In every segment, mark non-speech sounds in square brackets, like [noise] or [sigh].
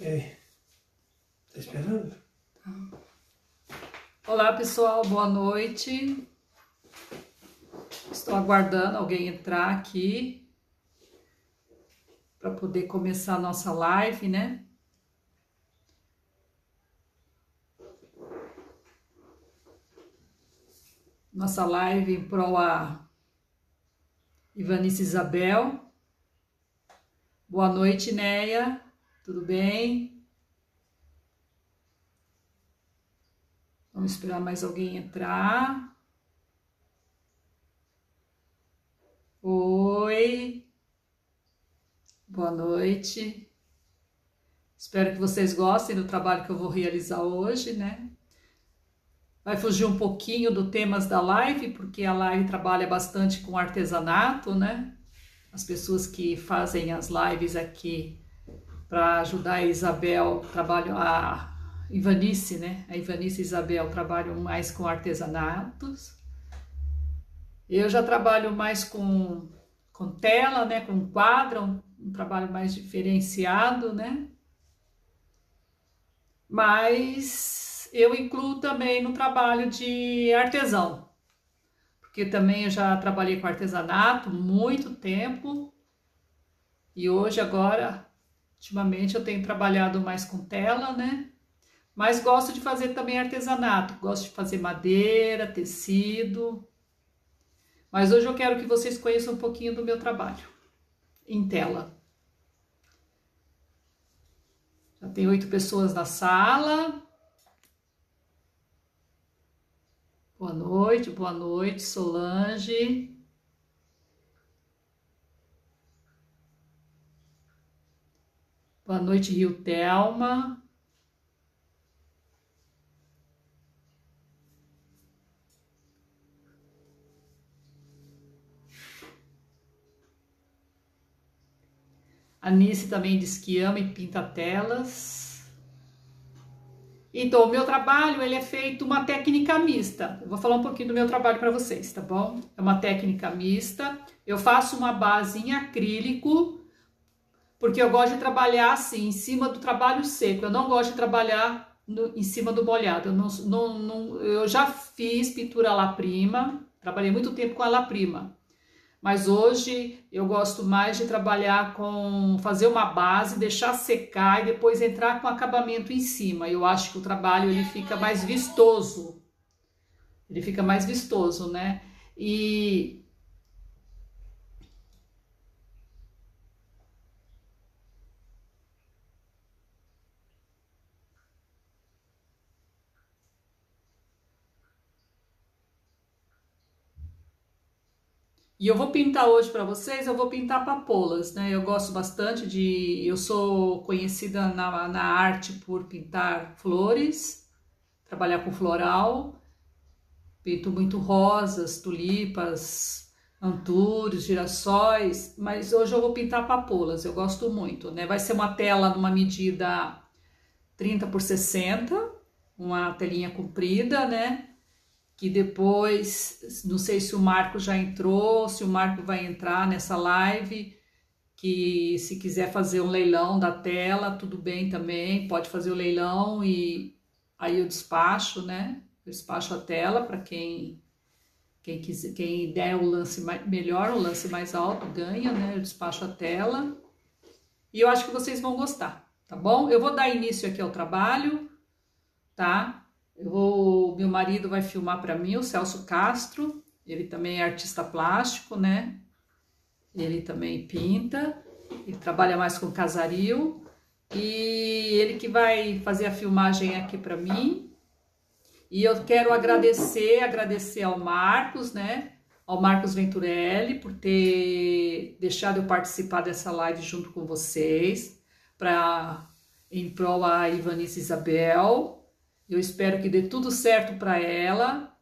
Ei, tá esperando? Olá pessoal, boa noite. Estou aguardando alguém entrar aqui poder começar a nossa live, né? Nossa live em pro a Ivanice Isabel. Boa noite, Neia. Tudo bem? Vamos esperar mais alguém entrar. Oi. Boa noite. Espero que vocês gostem do trabalho que eu vou realizar hoje, né? Vai fugir um pouquinho do temas da live, porque a live trabalha bastante com artesanato, né? As pessoas que fazem as lives aqui para ajudar a Isabel, trabalho a Ivanice, né? A Ivanice e Isabel trabalham mais com artesanatos. Eu já trabalho mais com, com tela, né? Com quadro, um, trabalho mais diferenciado, né? Mas eu incluo também no trabalho de artesão, porque também eu já trabalhei com artesanato muito tempo e hoje agora Ultimamente eu tenho trabalhado mais com tela, né? Mas gosto de fazer também artesanato, gosto de fazer madeira, tecido. Mas hoje eu quero que vocês conheçam um pouquinho do meu trabalho em tela. Já tem oito pessoas na sala. Boa noite, boa noite, Solange. Boa noite, Rio Telma. A Nice também diz que ama e pinta telas. Então, o meu trabalho ele é feito uma técnica mista. Eu vou falar um pouquinho do meu trabalho para vocês, tá bom? É uma técnica mista. Eu faço uma base em acrílico porque eu gosto de trabalhar assim, em cima do trabalho seco. Eu não gosto de trabalhar no, em cima do molhado. Eu, não, não, não, eu já fiz pintura à prima, trabalhei muito tempo com a la prima. Mas hoje eu gosto mais de trabalhar com fazer uma base, deixar secar e depois entrar com acabamento em cima. Eu acho que o trabalho ele fica mais vistoso. Ele fica mais vistoso, né? E E eu vou pintar hoje para vocês, eu vou pintar papolas, né? Eu gosto bastante de. Eu sou conhecida na, na arte por pintar flores, trabalhar com floral. Pinto muito rosas, tulipas, antúrios, girassóis, mas hoje eu vou pintar papolas, eu gosto muito, né? Vai ser uma tela numa medida 30 por 60, uma telinha comprida, né? Que depois, não sei se o Marco já entrou, se o Marco vai entrar nessa live, que se quiser fazer um leilão da tela, tudo bem também, pode fazer o leilão e aí eu despacho, né? Eu despacho a tela para quem quem quiser, quem der o lance mais, melhor, o lance mais alto ganha, né? Eu despacho a tela. E eu acho que vocês vão gostar, tá bom? Eu vou dar início aqui ao trabalho, tá? Eu meu marido vai filmar para mim, o Celso Castro, ele também é artista plástico, né? Ele também pinta, ele trabalha mais com casario e ele que vai fazer a filmagem aqui para mim. E eu quero agradecer, agradecer ao Marcos, né? Ao Marcos Venturelli por ter deixado eu participar dessa live junto com vocês, para em prol a Ivanice Isabel, eu espero que dê tudo certo para ela.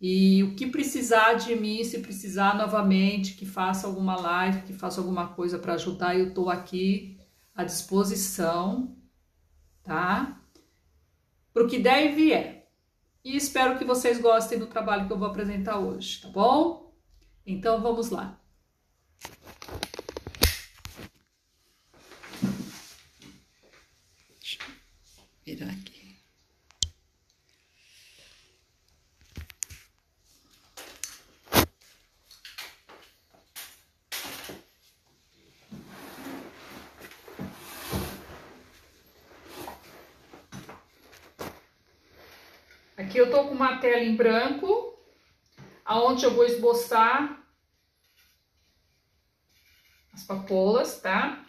E o que precisar de mim, se precisar novamente, que faça alguma live, que faça alguma coisa para ajudar, eu estou aqui à disposição, tá? Para o que der e vier. E espero que vocês gostem do trabalho que eu vou apresentar hoje, tá bom? Então vamos lá. Deixa eu virar aqui. Aqui eu tô com uma tela em branco, aonde eu vou esboçar as papoulas, tá?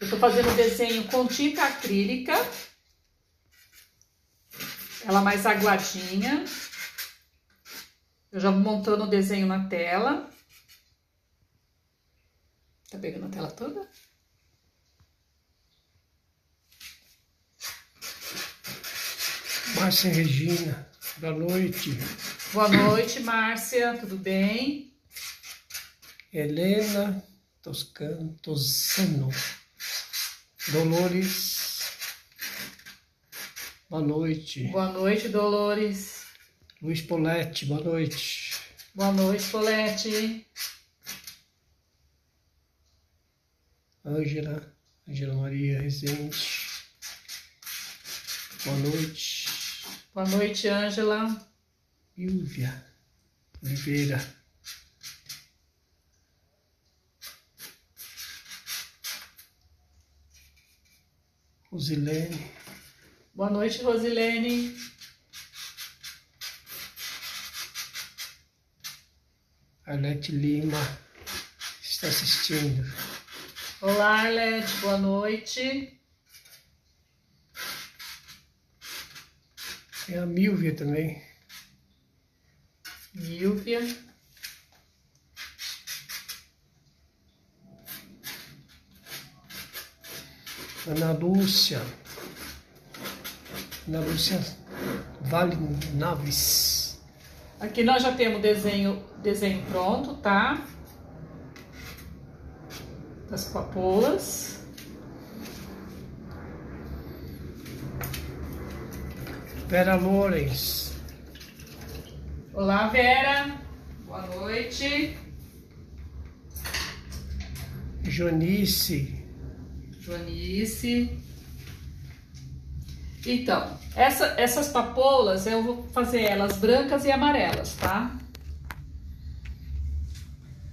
Eu tô fazendo o desenho com tinta acrílica. Ela mais aguadinha. Eu já vou montando o desenho na tela. Tá pegando a tela toda? Márcia Regina, boa noite. Boa noite, Márcia, tudo bem? Helena Toscano, Tosano. Dolores, boa noite. Boa noite, Dolores. Luiz Poletti, boa noite. Boa noite, Colete. Ângela, Ângela Maria Rezende, boa noite. Boa noite, Ângela. Ilvia Oliveira. Rosilene, Boa noite, Rosilene. Arlete Lima está assistindo. Olá, Arlete, boa noite. Tem a Milvia também. Nilvia. Ana Lúcia. Ana Lúcia Vale Naves. Aqui nós já temos desenho, desenho pronto, tá? Das papoulas. Vera Lourens. Olá, Vera. Boa noite. Jonice. Joanice. Então, essa, essas papoulas eu vou fazer elas brancas e amarelas, tá?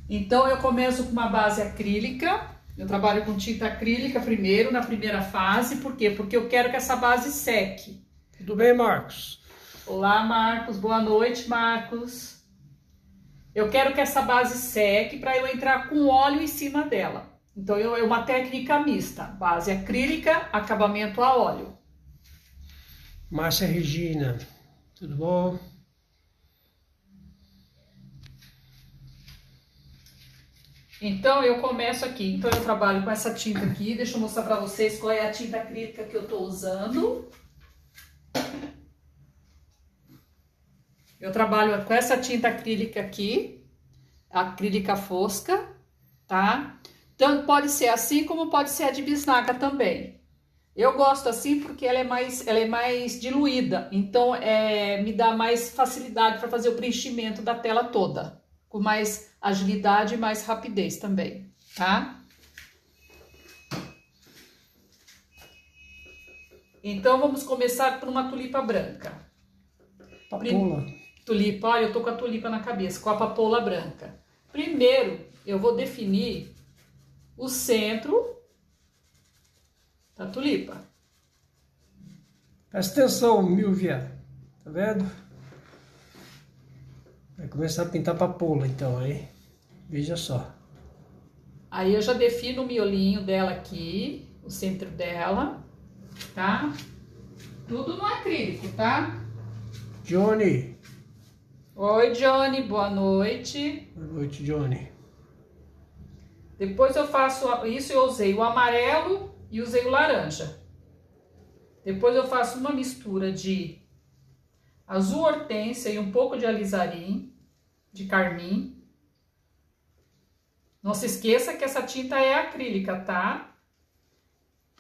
Então eu começo com uma base acrílica. Eu trabalho com tinta acrílica primeiro, na primeira fase. Por quê? Porque eu quero que essa base seque. Tudo bem, Marcos? Olá, Marcos. Boa noite, Marcos. Eu quero que essa base seque para eu entrar com óleo em cima dela. Então, eu, é uma técnica mista: base acrílica, acabamento a óleo. Márcia Regina. Tudo bom? Então, eu começo aqui. Então, eu trabalho com essa tinta aqui. Deixa eu mostrar para vocês qual é a tinta acrílica que eu estou usando. Eu trabalho com essa tinta acrílica aqui, acrílica fosca, tá? Tanto pode ser assim como pode ser a de bisnaga também. Eu gosto assim porque ela é mais, ela é mais diluída, então é, me dá mais facilidade para fazer o preenchimento da tela toda, com mais agilidade e mais rapidez também, tá? Então vamos começar por uma tulipa branca. Papola. Tulipa, olha, eu tô com a tulipa na cabeça, com a papoula branca. Primeiro, eu vou definir o centro da tulipa. Presta atenção, Milvia. Tá vendo? Vai começar a pintar papoula então, aí. Veja só. Aí eu já defino o miolinho dela aqui, o centro dela, tá? Tudo no acrílico, tá? Johnny. Oi, Johnny, boa noite. Boa noite, Johnny. Depois eu faço isso, eu usei o amarelo e usei o laranja. Depois eu faço uma mistura de azul hortência e um pouco de alizarim, de carmim. Não se esqueça que essa tinta é acrílica, tá?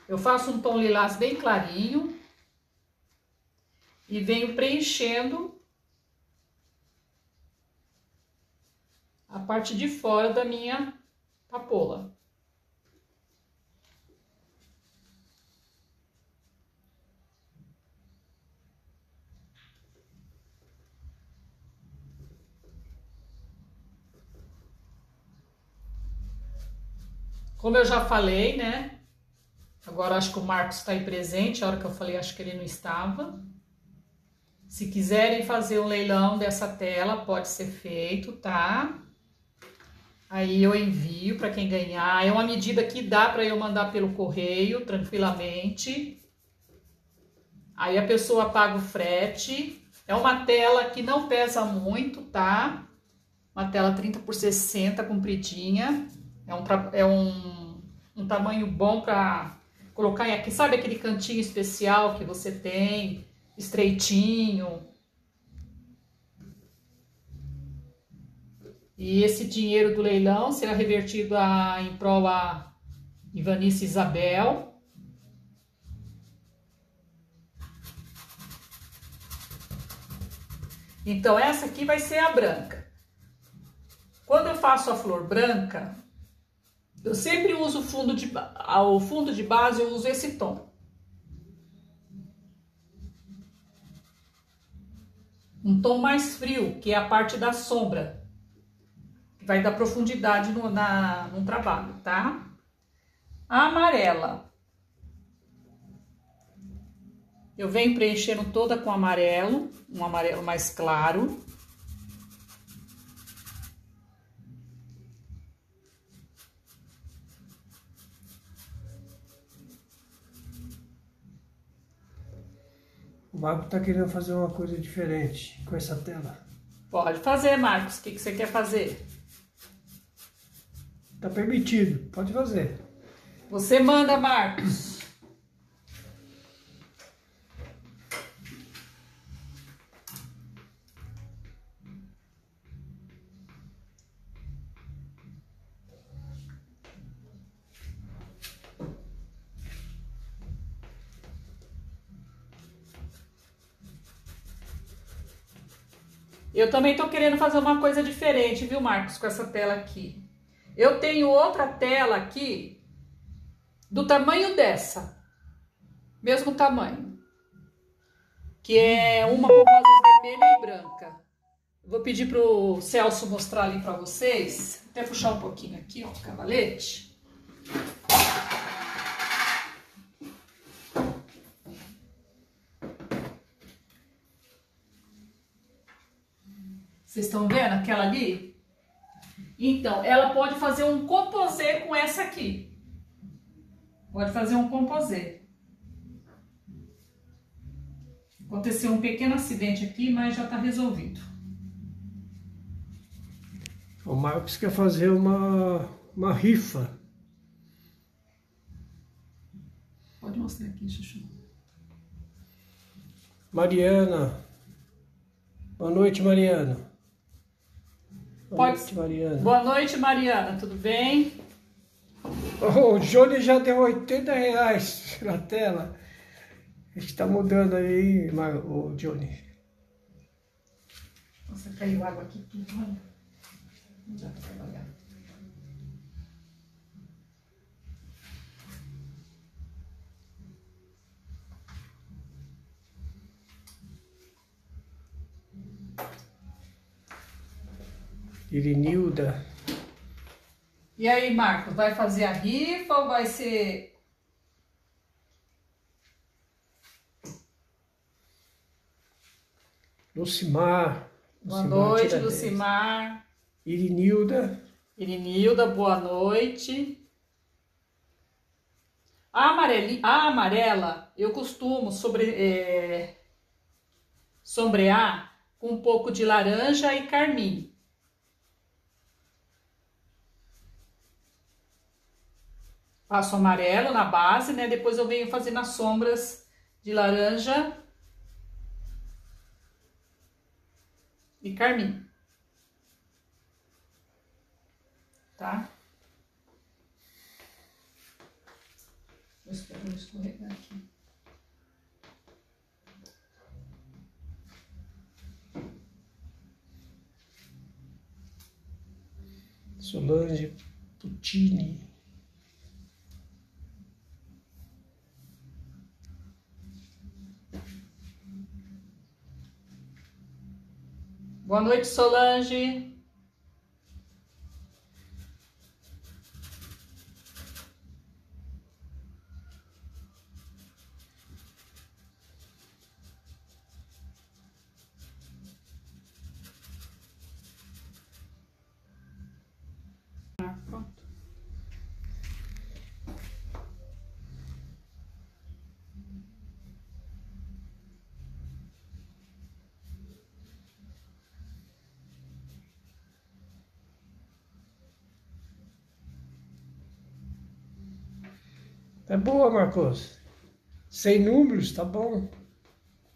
Eu faço um tom lilás bem clarinho e venho preenchendo a parte de fora da minha papoula. Como eu já falei, né? Agora acho que o Marcos está aí presente. A hora que eu falei, acho que ele não estava. Se quiserem fazer um leilão dessa tela, pode ser feito, tá? Aí eu envio para quem ganhar. É uma medida que dá para eu mandar pelo correio tranquilamente. Aí a pessoa paga o frete. É uma tela que não pesa muito, tá? Uma tela 30 por 60 compridinha. É um, é um, um tamanho bom para colocar aqui. Sabe aquele cantinho especial que você tem? Estreitinho. E esse dinheiro do leilão será revertido a, em prol a Ivanice Isabel. Então, essa aqui vai ser a branca. Quando eu faço a flor branca, eu sempre uso o fundo de, o fundo de base, eu uso esse tom. Um tom mais frio, que é a parte da sombra vai dar profundidade no, na, no trabalho, tá? A amarela. Eu venho preenchendo toda com amarelo, um amarelo mais claro. O Marco tá querendo fazer uma coisa diferente com essa tela. Pode fazer, Marcos. O que, que você quer fazer? Tá permitido, pode fazer. Você manda, Marcos. Eu também tô querendo fazer uma coisa diferente, viu, Marcos, com essa tela aqui. Eu tenho outra tela aqui do tamanho dessa, mesmo tamanho, que é uma com rosas vermelha e branca. Vou pedir pro Celso mostrar ali para vocês, até puxar um pouquinho aqui, ó, o cavalete. Vocês estão vendo aquela ali? Então, ela pode fazer um composê com essa aqui. Pode fazer um composê. Aconteceu um pequeno acidente aqui, mas já está resolvido. O Marcos quer fazer uma, uma rifa. Pode mostrar aqui, Chuchu. Mariana. Boa noite, Mariana. Boa Pode... noite, Mariana. Boa noite, Mariana. Tudo bem? Oh, o Johnny já deu 80 reais na tela. A gente tá mudando aí, o Johnny. Nossa, caiu água aqui tudo, olha. Não dá pra trabalhar. Irinilda. E aí, Marcos, vai fazer a rifa ou vai ser. Lucimar. Boa noite, Lucimar. Irinilda. Irinilda, boa noite. A, amareli, a amarela eu costumo sobre, é, sombrear com um pouco de laranja e carmim. Passo amarelo na base, né? Depois eu venho fazendo as sombras de laranja e carmim. Tá? Vou esperar escorregar aqui. Solange Puccini. Boa noite, Solange. É boa, Marcos. Sem números, tá bom.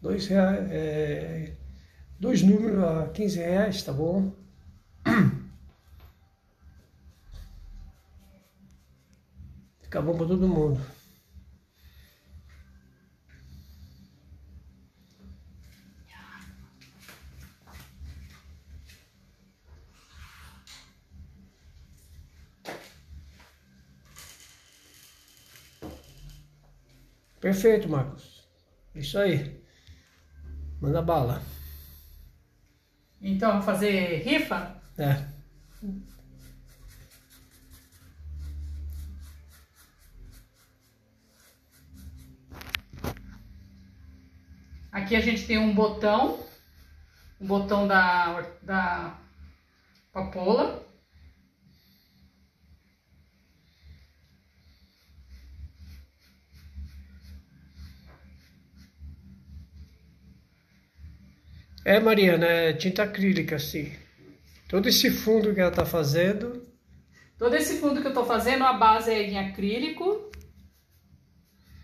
Dois, reais, é, dois números a 15 reais, tá bom. Fica bom para todo mundo. Perfeito, Marcos. Isso aí. Manda bala. Então, vamos fazer rifa? É. Aqui a gente tem um botão, o um botão da, da papoula. É, Mariana, é tinta acrílica, sim. Todo esse fundo que ela tá fazendo. Todo esse fundo que eu tô fazendo, a base é em acrílico.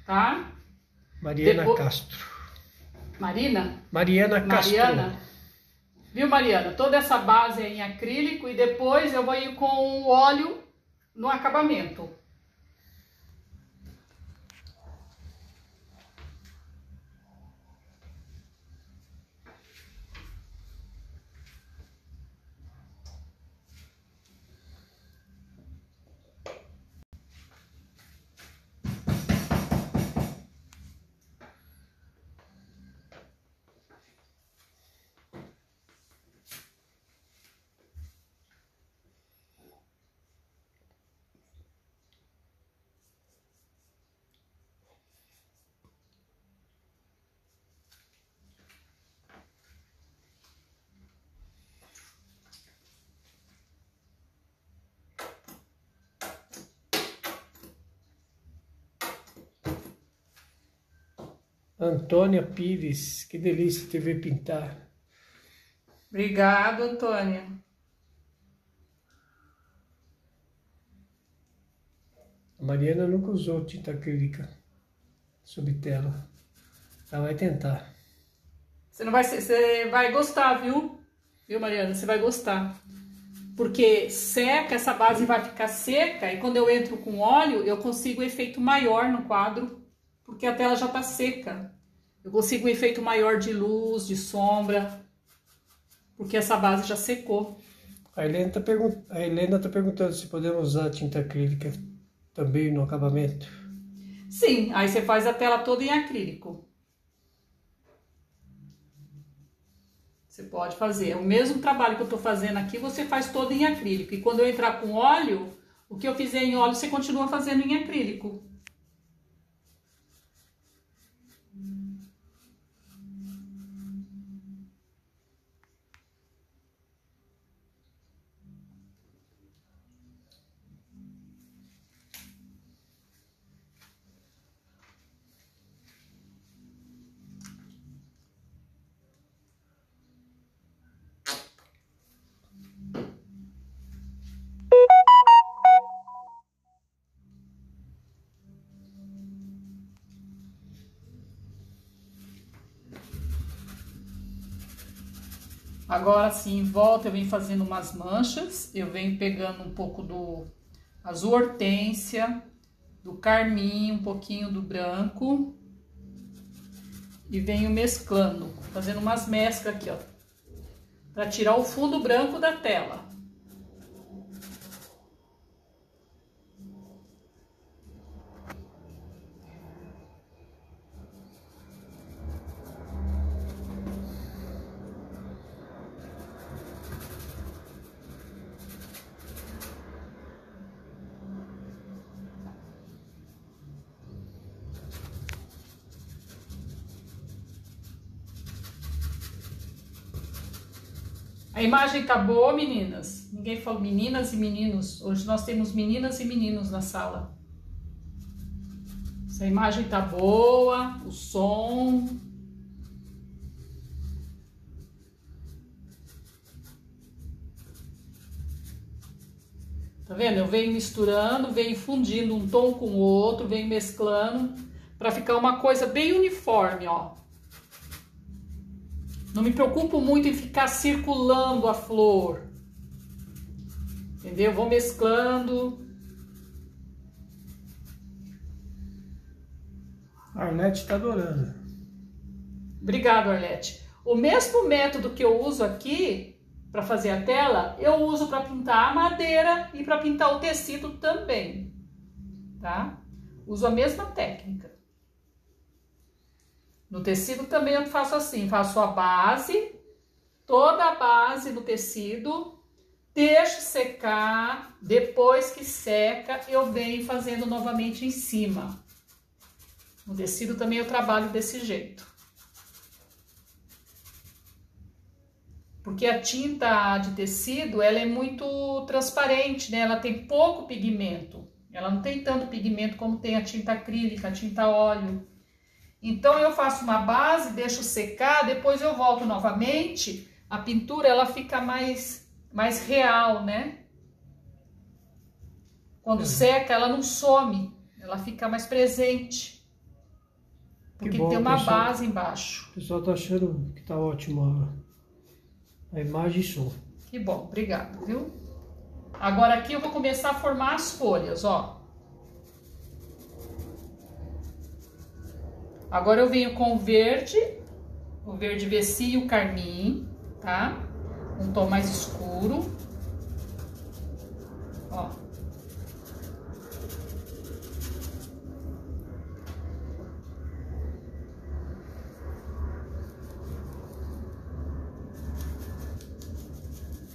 Tá? Mariana Depo... Castro. Marina? Mariana Castro. Mariana. Viu, Mariana? Toda essa base é em acrílico e depois eu vou ir com o óleo no acabamento. Antônia Pires, que delícia te ver pintar. Obrigado, Antônia. A Mariana nunca usou tinta acrílica sob tela. Ela vai tentar. Você não vai, você vai gostar, viu? Viu, Mariana? Você vai gostar. Porque seca, essa base vai ficar seca e quando eu entro com óleo, eu consigo um efeito maior no quadro porque a tela já está seca. Eu consigo um efeito maior de luz, de sombra, porque essa base já secou. A Helena está pergun tá perguntando se podemos usar tinta acrílica também no acabamento. Sim, aí você faz a tela toda em acrílico. Você pode fazer. O mesmo trabalho que eu estou fazendo aqui, você faz todo em acrílico. E quando eu entrar com óleo, o que eu fizer em óleo, você continua fazendo em acrílico. Agora sim, em volta eu venho fazendo umas manchas, eu venho pegando um pouco do azul hortênsia, do carmim, um pouquinho do branco e venho mesclando, fazendo umas mesclas aqui, ó, para tirar o fundo branco da tela. A imagem tá boa, meninas? Ninguém falou meninas e meninos. Hoje nós temos meninas e meninos na sala. Essa imagem tá boa, o som. Tá vendo? Eu venho misturando, venho fundindo um tom com o outro, venho mesclando para ficar uma coisa bem uniforme, ó. Não me preocupo muito em ficar circulando a flor. Entendeu? Vou mesclando. A Arlete está adorando. Obrigado, Arlete. O mesmo método que eu uso aqui para fazer a tela, eu uso para pintar a madeira e para pintar o tecido também, tá? Uso a mesma técnica. No tecido também eu faço assim, faço a base, toda a base do tecido, deixo secar, depois que seca eu venho fazendo novamente em cima. No tecido também eu trabalho desse jeito. Porque a tinta de tecido, ela é muito transparente, né? Ela tem pouco pigmento. Ela não tem tanto pigmento como tem a tinta acrílica, a tinta óleo. Então eu faço uma base, deixo secar, depois eu volto novamente, a pintura ela fica mais mais real, né? Quando uhum. seca, ela não some, ela fica mais presente. Porque bom, tem uma pessoal, base embaixo. O pessoal tá achando que tá ótimo a, a imagem e som. Que bom, obrigado, viu? Agora aqui eu vou começar a formar as folhas, ó. Agora eu venho com o verde, o verde veci e o carmim, tá? Um tom mais escuro. Ó.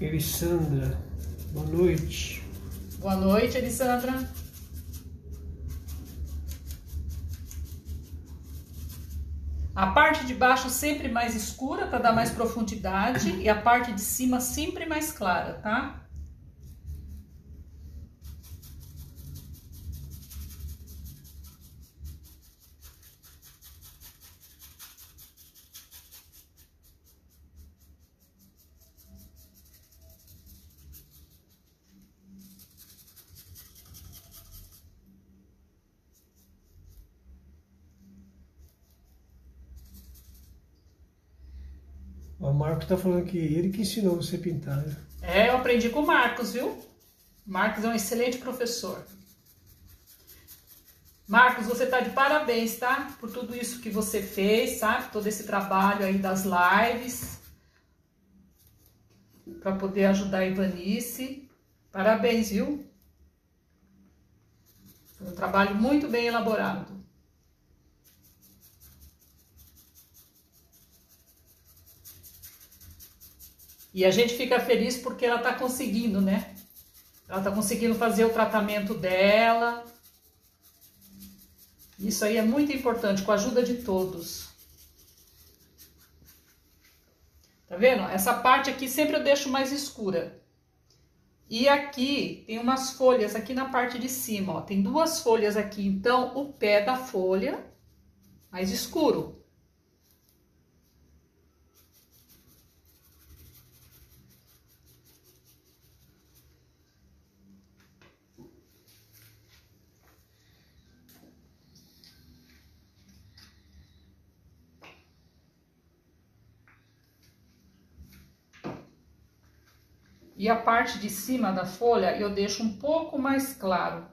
Elisandra, boa noite. Boa noite, Elisandra. A parte de baixo sempre mais escura para dar mais profundidade e a parte de cima sempre mais clara, tá? O Marcos tá falando que ele que ensinou você a pintar, né? É, eu aprendi com o Marcos, viu? Marcos é um excelente professor. Marcos, você tá de parabéns, tá? Por tudo isso que você fez, sabe? Todo esse trabalho aí das lives. Para poder ajudar a Ivanice. Parabéns, viu? Foi um trabalho muito bem elaborado. E a gente fica feliz porque ela está conseguindo, né? Ela está conseguindo fazer o tratamento dela. Isso aí é muito importante, com a ajuda de todos. Tá vendo? Essa parte aqui sempre eu deixo mais escura. E aqui tem umas folhas aqui na parte de cima, ó. Tem duas folhas aqui, então o pé da folha mais escuro. E a parte de cima da folha eu deixo um pouco mais claro.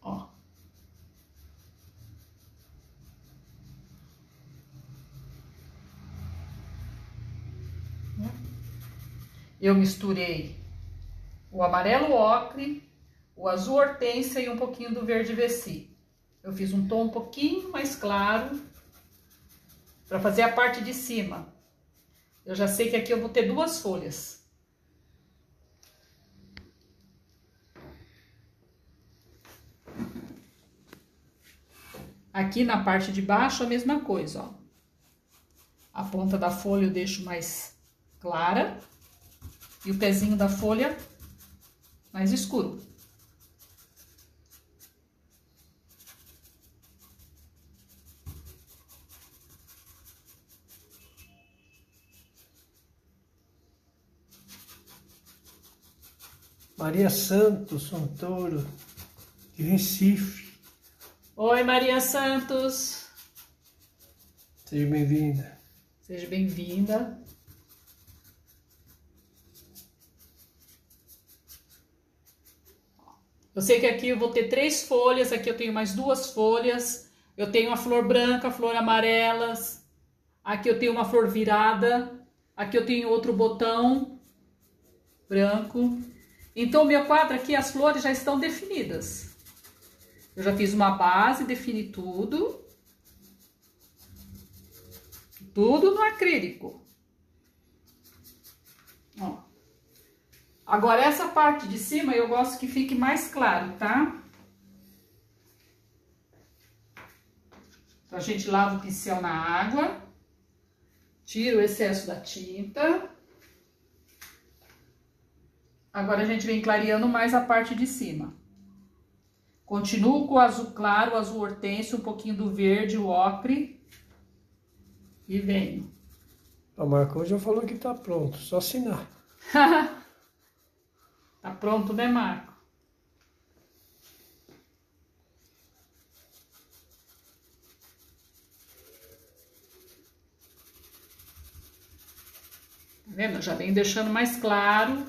Ó. Eu misturei o amarelo ocre, o azul hortência e um pouquinho do verde veci. Eu fiz um tom um pouquinho mais claro para fazer a parte de cima. Eu já sei que aqui eu vou ter duas folhas. Aqui na parte de baixo a mesma coisa, ó. A ponta da folha eu deixo mais clara e o pezinho da folha mais escuro. Maria Santos Santoro, de Recife. Oi, Maria Santos. Seja bem-vinda. Seja bem-vinda. Eu sei que aqui eu vou ter três folhas, aqui eu tenho mais duas folhas. Eu tenho a flor branca, a flor amarelas. Aqui eu tenho uma flor virada. Aqui eu tenho outro botão branco. Então, o meu quadro aqui, as flores já estão definidas. Eu já fiz uma base, defini tudo. Tudo no acrílico. Ó. Agora, essa parte de cima, eu gosto que fique mais claro, tá? Então, a gente lava o pincel na água. Tira o excesso da tinta. Agora a gente vem clareando mais a parte de cima. Continuo com o azul claro, o azul hortênsia, um pouquinho do verde, o ocre. E venho. A Marcão já falou que tá pronto, só assinar. [laughs] tá pronto, né, Marco? Tá vendo? já vem deixando mais claro.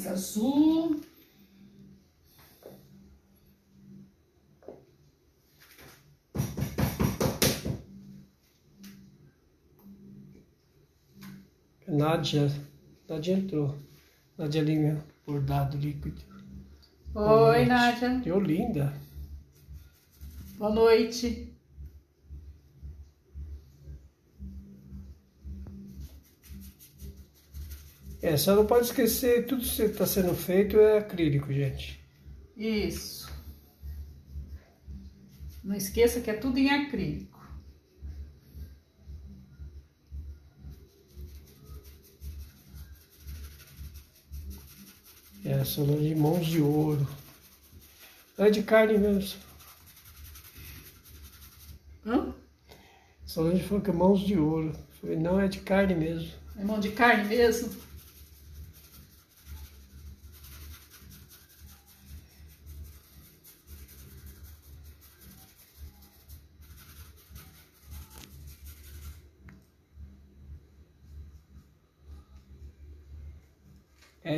Mais azul. Nádia, Nádia entrou. Nádia ali, meu bordado líquido. Oi, Nádia. Deu linda. Boa noite. É, só não pode esquecer, tudo que está sendo feito é acrílico, gente. Isso. Não esqueça que é tudo em acrílico. É, são de mãos de ouro. É de carne mesmo. Hã? Solange falou que é mãos de ouro. falei, não, é de carne mesmo. É mão de carne mesmo?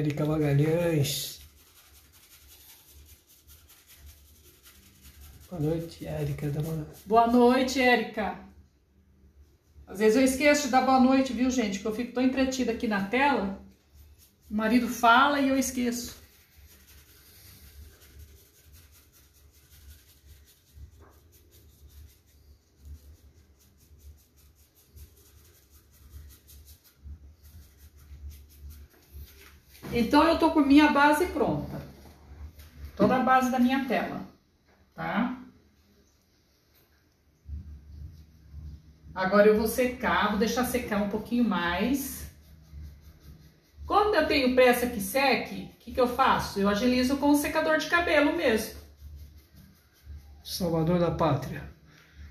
Érica Magalhães. Boa noite, Érica. Boa noite, Érica. Às vezes eu esqueço de dar boa noite, viu, gente? Porque eu fico tão entretida aqui na tela. O marido fala e eu esqueço. Então, eu tô com minha base pronta. Toda a base da minha tela, tá? Agora eu vou secar, vou deixar secar um pouquinho mais. Quando eu tenho pressa que seque, o que, que eu faço? Eu agilizo com o secador de cabelo mesmo. Salvador da pátria.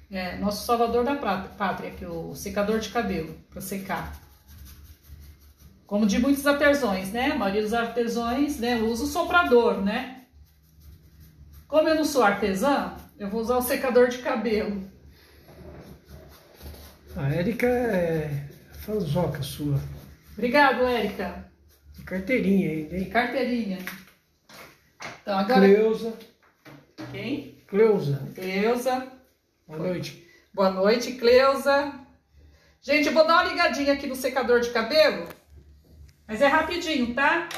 É, nosso salvador da pátria, que é o secador de cabelo, para secar. Como de muitos artesãos, né? A maioria dos artesãos né, usa o soprador, né? Como eu não sou artesã, eu vou usar o secador de cabelo. A Érica é fanzoca sua. Obrigado, Érica. De carteirinha ainda, hein? Carteirinha. Então, agora... Cleusa. Quem? Cleusa. Cleusa. Boa noite. Boa noite, Cleusa. Gente, eu vou dar uma ligadinha aqui no secador de cabelo. Mas é rapidinho, tá?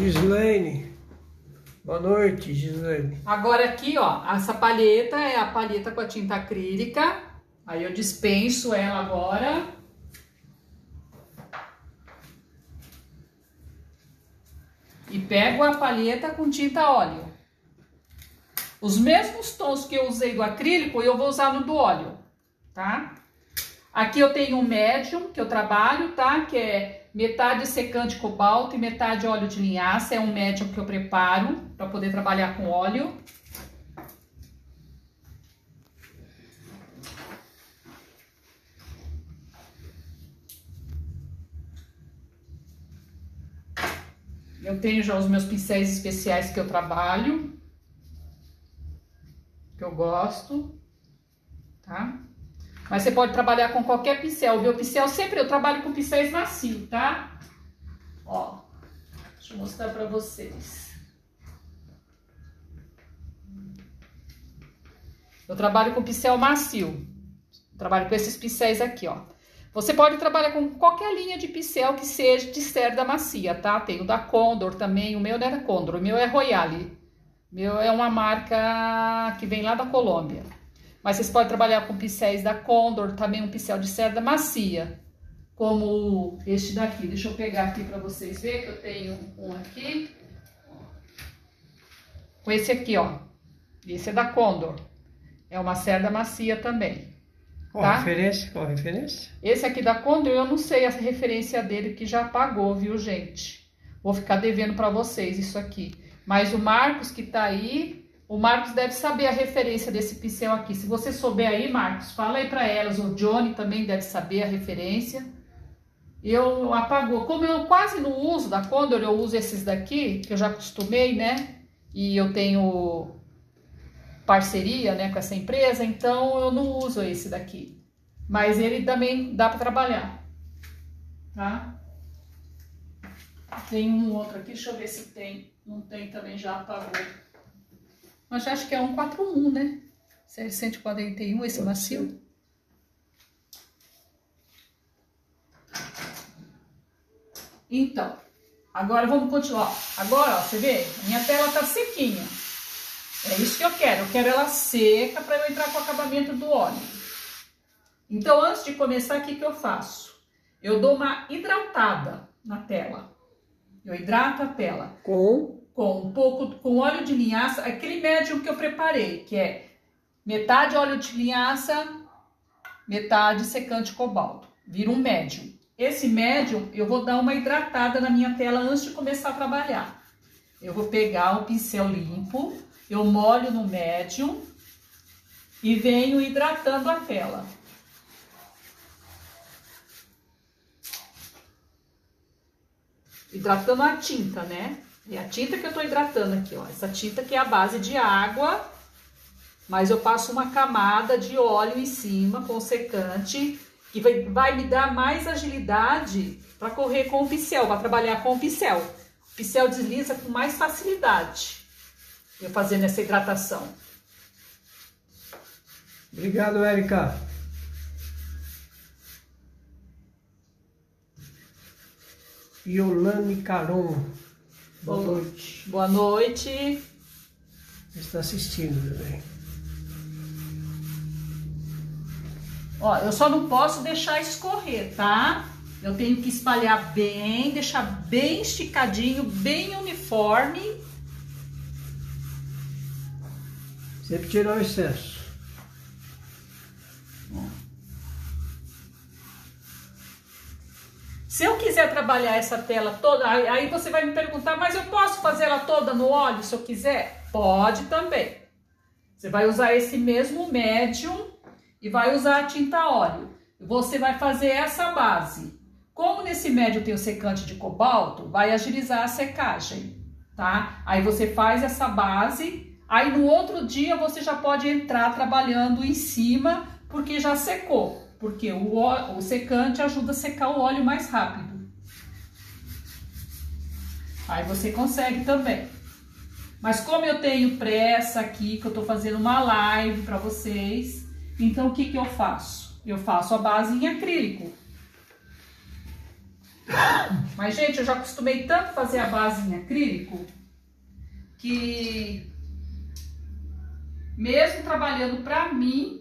Gislaine. Boa noite, Gislaine. Agora aqui, ó, essa palheta é a palheta com a tinta acrílica. Aí eu dispenso ela agora. E pego a palheta com tinta óleo. Os mesmos tons que eu usei do acrílico, eu vou usar no do óleo, tá? Aqui eu tenho um médium que eu trabalho, tá? Que é metade secante cobalto e metade óleo de linhaça. É um médium que eu preparo para poder trabalhar com óleo. Eu tenho já os meus pincéis especiais que eu trabalho, que eu gosto? Mas você pode trabalhar com qualquer pincel. O meu pincel sempre eu trabalho com pincéis macios, tá? Ó, deixa eu mostrar pra vocês. Eu trabalho com pincel macio. Trabalho com esses pincéis aqui, ó. Você pode trabalhar com qualquer linha de pincel que seja de cerda macia, tá? Tem o da Condor também, o meu não é da Condor, o meu é Royale. Meu é uma marca que vem lá da Colômbia. Mas vocês podem trabalhar com pincéis da Condor, também um pincel de cerda macia, como este daqui. Deixa eu pegar aqui para vocês verem que eu tenho um aqui. Com esse aqui, ó. Esse é da Condor. É uma cerda macia também. Qual tá? referência? Qual referência? Esse aqui da Condor, eu não sei a referência dele, que já pagou, viu, gente? Vou ficar devendo para vocês isso aqui. Mas o Marcos que tá aí, o Marcos deve saber a referência desse pincel aqui. Se você souber aí, Marcos, fala aí para elas. O Johnny também deve saber a referência. Eu apagou. Como eu quase não uso da Condor, eu uso esses daqui, que eu já acostumei, né? E eu tenho parceria, né, com essa empresa, então eu não uso esse daqui. Mas ele também dá para trabalhar, tá? Tem um outro aqui, deixa eu ver se tem. Não tem também, já apagou. Mas acho que é 141, né? 141, esse macio. Então, agora vamos continuar. Agora, ó, você vê? Minha tela tá sequinha. É isso que eu quero. Eu quero ela seca para eu entrar com o acabamento do óleo. Então, antes de começar, o que, que eu faço? Eu dou uma hidratada na tela. Eu hidrato a tela. Com? Com um pouco com óleo de linhaça, aquele médium que eu preparei, que é metade óleo de linhaça, metade secante cobalto. Vira um médium. Esse médium eu vou dar uma hidratada na minha tela antes de começar a trabalhar. Eu vou pegar o pincel limpo, eu molho no médium e venho hidratando a tela. hidratando a tinta, né? É a tinta que eu tô hidratando aqui, ó. Essa tinta que é a base de água, mas eu passo uma camada de óleo em cima com secante, que vai, vai me dar mais agilidade para correr com o pincel, para trabalhar com o pincel. O pincel desliza com mais facilidade eu fazendo essa hidratação. Obrigado, Érica. Yolane Caron. Boa noite. Boa noite. Está assistindo também. Ó, eu só não posso deixar escorrer, tá? Eu tenho que espalhar bem, deixar bem esticadinho, bem uniforme. Sempre tirar o excesso. Se eu quiser trabalhar essa tela toda, aí você vai me perguntar, mas eu posso fazer ela toda no óleo se eu quiser? Pode também. Você vai usar esse mesmo médium e vai usar a tinta óleo. Você vai fazer essa base. Como nesse médio tem o secante de cobalto, vai agilizar a secagem, tá? Aí você faz essa base, aí no outro dia você já pode entrar trabalhando em cima, porque já secou porque o, o secante ajuda a secar o óleo mais rápido. Aí você consegue também. Mas como eu tenho pressa aqui, que eu tô fazendo uma live para vocês, então o que que eu faço? Eu faço a base em acrílico. Mas, gente, eu já acostumei tanto fazer a base em acrílico que mesmo trabalhando para mim,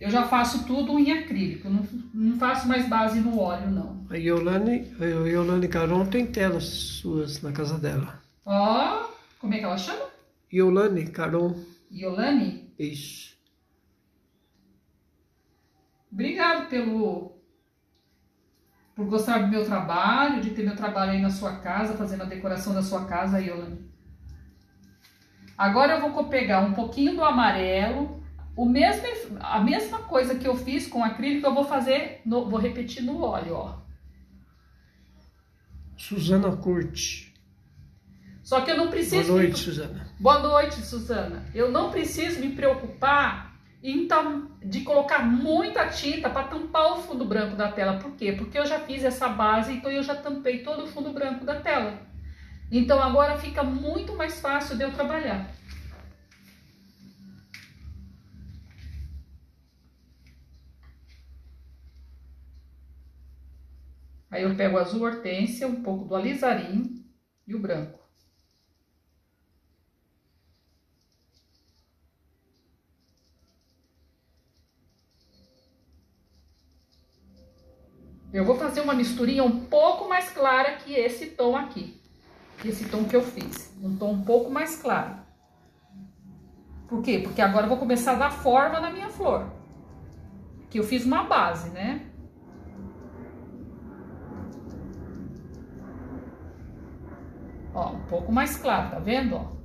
eu já faço tudo em acrílico, não, não faço mais base no óleo, não. A Yolane, a Yolane Caron tem telas suas na casa dela. Ó, oh, como é que ela chama? Yolane Caron. Yolane? Isso. Obrigado pelo por gostar do meu trabalho, de ter meu trabalho aí na sua casa, fazendo a decoração da sua casa, Yolane. Agora eu vou pegar um pouquinho do amarelo, o mesmo, a mesma coisa que eu fiz com acrílico, eu vou fazer, no, vou repetir no óleo, ó. Suzana Curte. Só que eu não preciso... Boa noite, me... Suzana. Boa noite, Suzana. Eu não preciso me preocupar então, de colocar muita tinta para tampar o fundo branco da tela. Por quê? Porque eu já fiz essa base, então eu já tampei todo o fundo branco da tela. Então agora fica muito mais fácil de eu trabalhar. Aí eu pego o azul hortência, um pouco do alizarim e o branco. Eu vou fazer uma misturinha um pouco mais clara que esse tom aqui. Esse tom que eu fiz. Um tom um pouco mais claro. Por quê? Porque agora eu vou começar a dar forma na minha flor. Que eu fiz uma base, né? Ó, um pouco mais claro, tá vendo? Ó.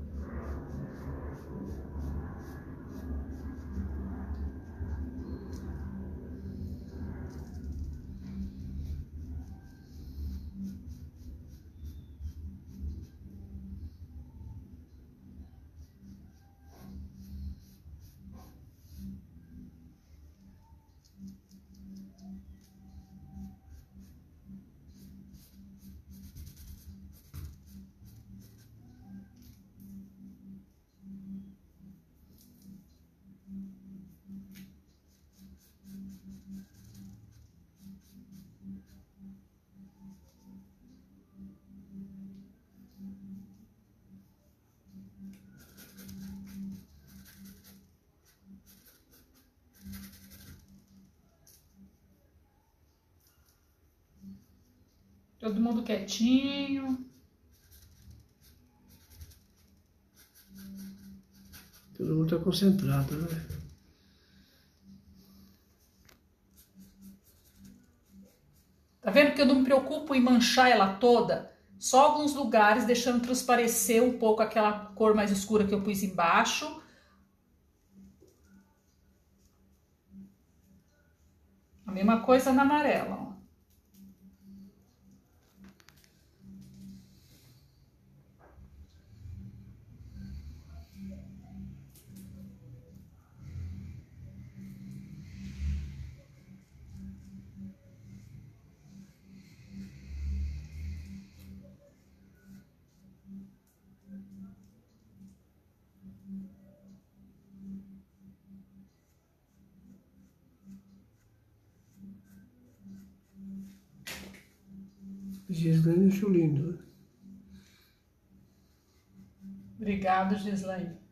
Todo mundo quietinho. Todo mundo está concentrado, né? Tá vendo que eu não me preocupo em manchar ela toda? Só alguns lugares, deixando transparecer um pouco aquela cor mais escura que eu pus embaixo. A mesma coisa na amarela, ó. Gislaine lindo. Obrigado, Gislaine.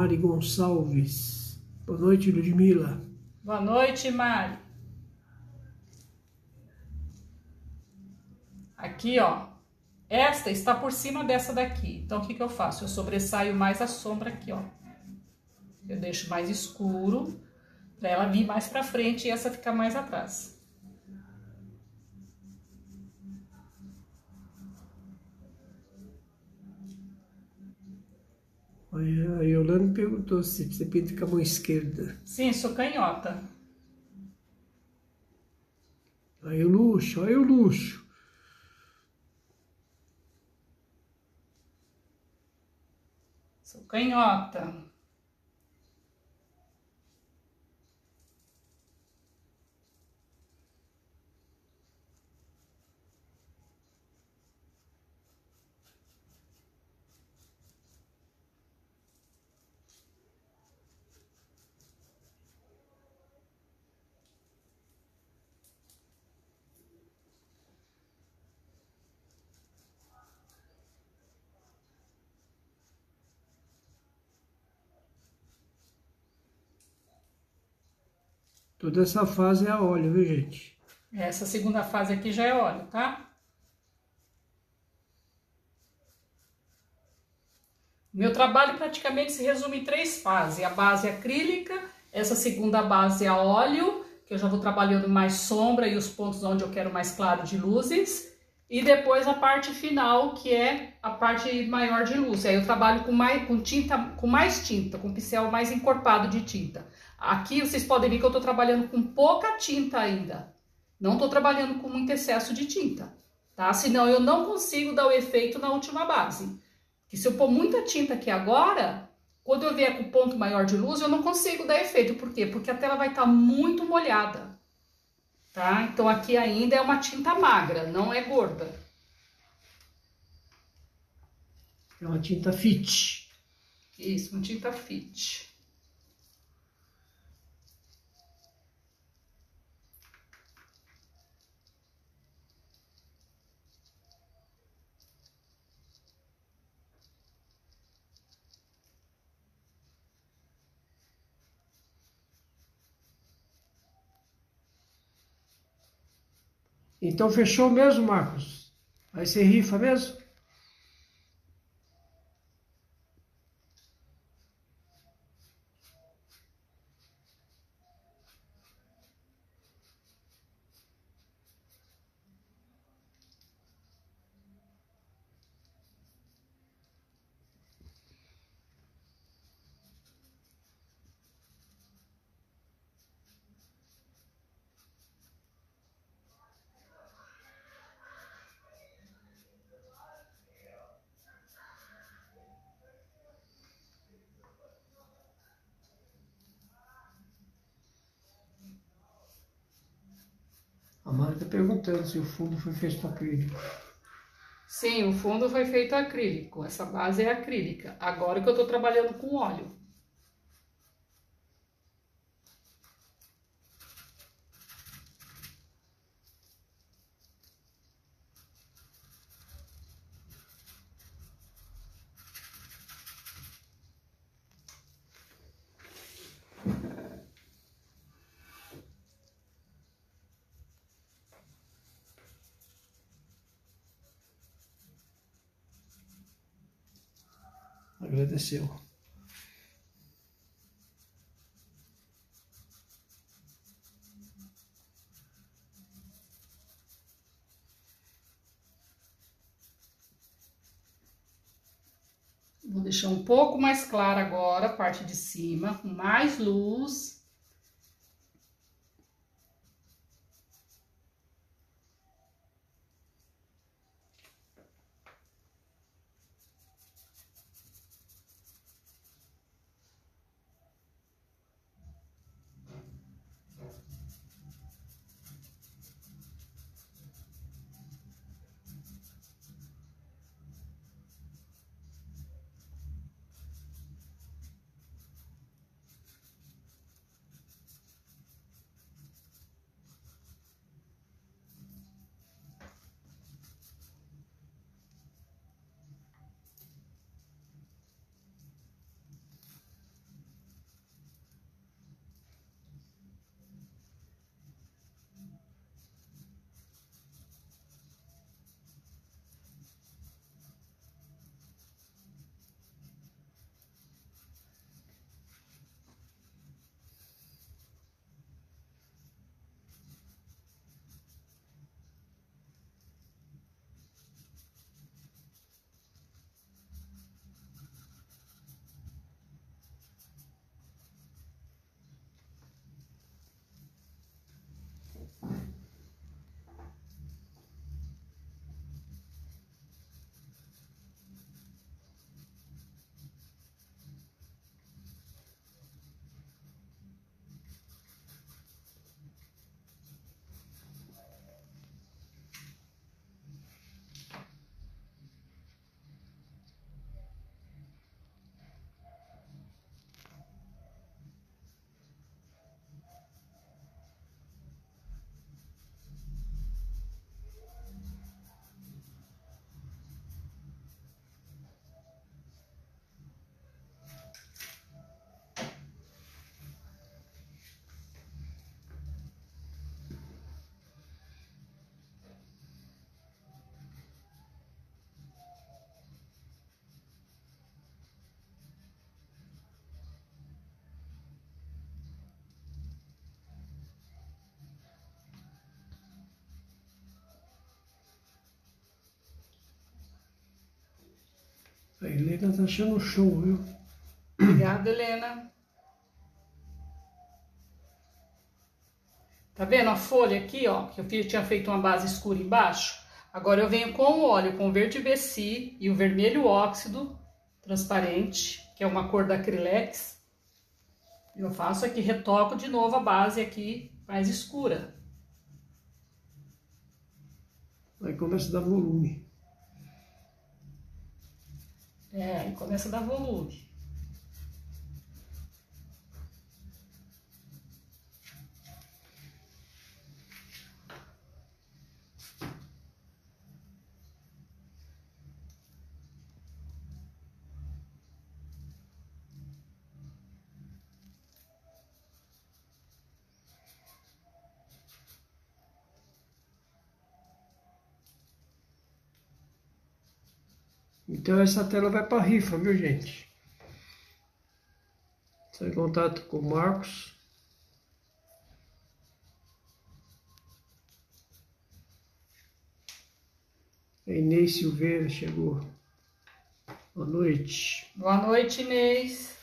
Mari Gonçalves. Boa noite, Ludmila. Boa noite, Mari. Aqui, ó. Esta está por cima dessa daqui. Então, o que, que eu faço? Eu sobressaio mais a sombra aqui, ó. Eu deixo mais escuro, para ela vir mais pra frente e essa ficar mais atrás. A Yolanda perguntou se você pinta com a mão esquerda. Sim, sou canhota. Aí o luxo, aí o luxo. Sou canhota. Toda essa fase é óleo, viu, gente? Essa segunda fase aqui já é óleo, tá? Meu trabalho praticamente se resume em três fases. A base acrílica, essa segunda base a óleo, que eu já vou trabalhando mais sombra e os pontos onde eu quero mais claro de luzes. E depois a parte final, que é a parte maior de luz. Aí eu trabalho com mais, com tinta, com mais tinta, com pincel mais encorpado de tinta. Aqui vocês podem ver que eu estou trabalhando com pouca tinta ainda. Não estou trabalhando com muito excesso de tinta, tá? Senão eu não consigo dar o efeito na última base. Que se eu pôr muita tinta aqui agora, quando eu vier com o ponto maior de luz, eu não consigo dar efeito. Por quê? Porque a tela vai estar tá muito molhada, tá? Então aqui ainda é uma tinta magra, não é gorda. É uma tinta fit. Isso, uma tinta fit. Então fechou mesmo, Marcos? Vai ser rifa mesmo? A Mari se o fundo foi feito acrílico. Sim, o fundo foi feito acrílico. Essa base é acrílica. Agora que eu estou trabalhando com óleo. Agradeceu. Vou deixar um pouco mais clara agora a parte de cima, com mais luz. Helena tá achando show, viu? Obrigada, Helena. Tá vendo a folha aqui, ó? Que eu tinha feito uma base escura embaixo. Agora eu venho com o óleo, com o verde BC e o vermelho óxido transparente, que é uma cor da Acrylex. Eu faço aqui, retoco de novo a base aqui mais escura. Aí começa a dar volume. É, começa a dar volume. Então essa tela vai para rifa, viu gente? Estou em contato com o Marcos. A Inês Silveira chegou. Boa noite. Boa noite, Inês.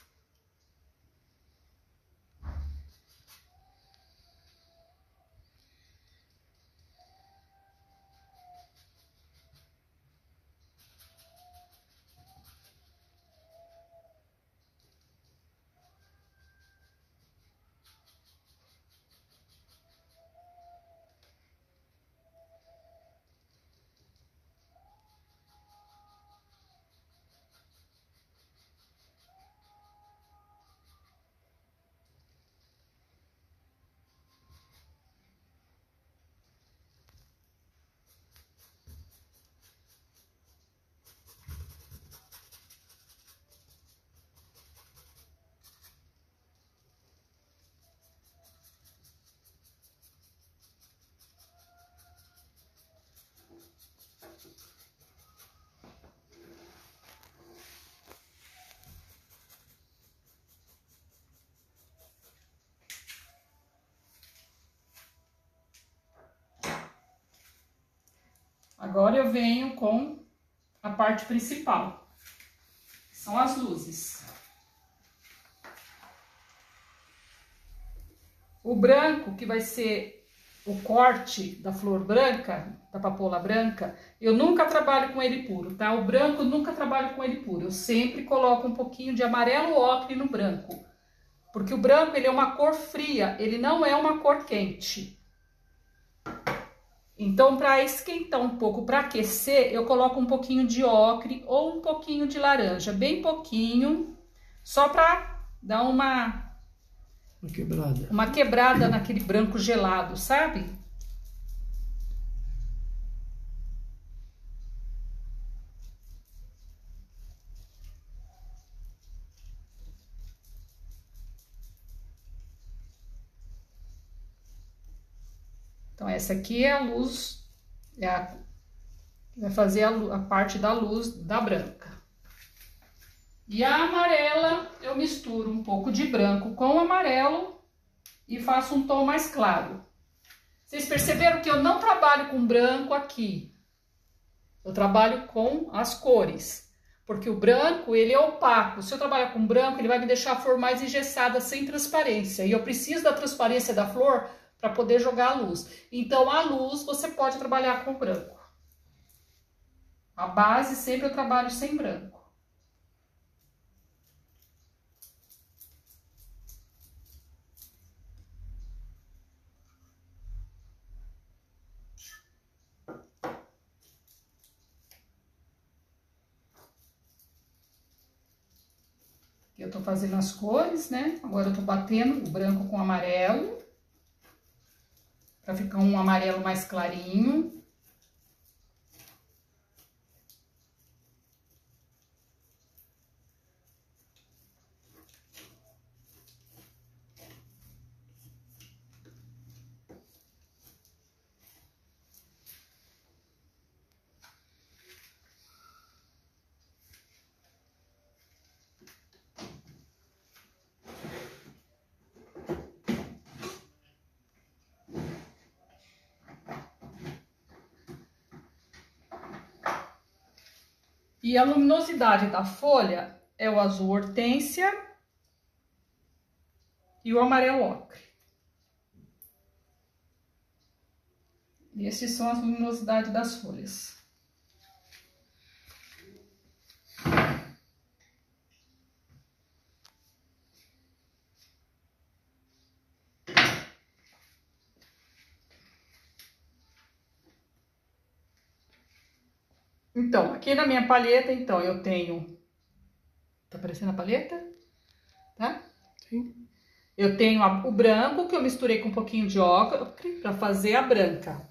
Agora eu venho com a parte principal, são as luzes. O branco, que vai ser o corte da flor branca, da papoula branca, eu nunca trabalho com ele puro, tá? O branco nunca trabalho com ele puro, eu sempre coloco um pouquinho de amarelo ocre no branco. Porque o branco, ele é uma cor fria, ele não é uma cor quente. Então, para esquentar um pouco, para aquecer, eu coloco um pouquinho de ocre ou um pouquinho de laranja, bem pouquinho, só para dar uma uma quebrada. Uma quebrada naquele branco gelado, sabe? Então, essa aqui é a luz, é a, vai fazer a, a parte da luz da branca. E a amarela, eu misturo um pouco de branco com amarelo e faço um tom mais claro. Vocês perceberam que eu não trabalho com branco aqui. Eu trabalho com as cores. Porque o branco, ele é opaco. Se eu trabalhar com branco, ele vai me deixar a flor mais engessada, sem transparência. E eu preciso da transparência da flor para poder jogar a luz. Então, a luz você pode trabalhar com branco. A base sempre eu trabalho sem branco. Eu tô fazendo as cores, né? Agora eu tô batendo o branco com o amarelo para ficar um amarelo mais clarinho. E a luminosidade da folha é o azul hortência e o amarelo ocre. E esses são as luminosidades das folhas. Então, aqui na minha palheta, então, eu tenho... Tá aparecendo a palheta? Tá? Sim. Eu tenho a, o branco, que eu misturei com um pouquinho de ocre para fazer a branca.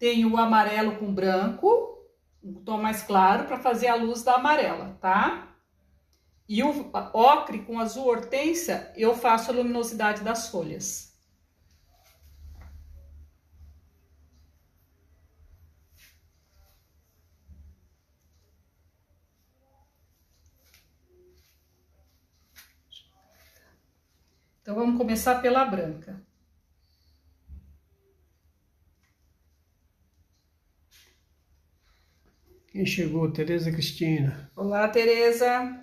Tenho o amarelo com branco, um tom mais claro, para fazer a luz da amarela, tá? E o ocre com azul hortência, eu faço a luminosidade das folhas. Então, vamos começar pela branca. Quem chegou? Tereza Cristina. Olá, Tereza.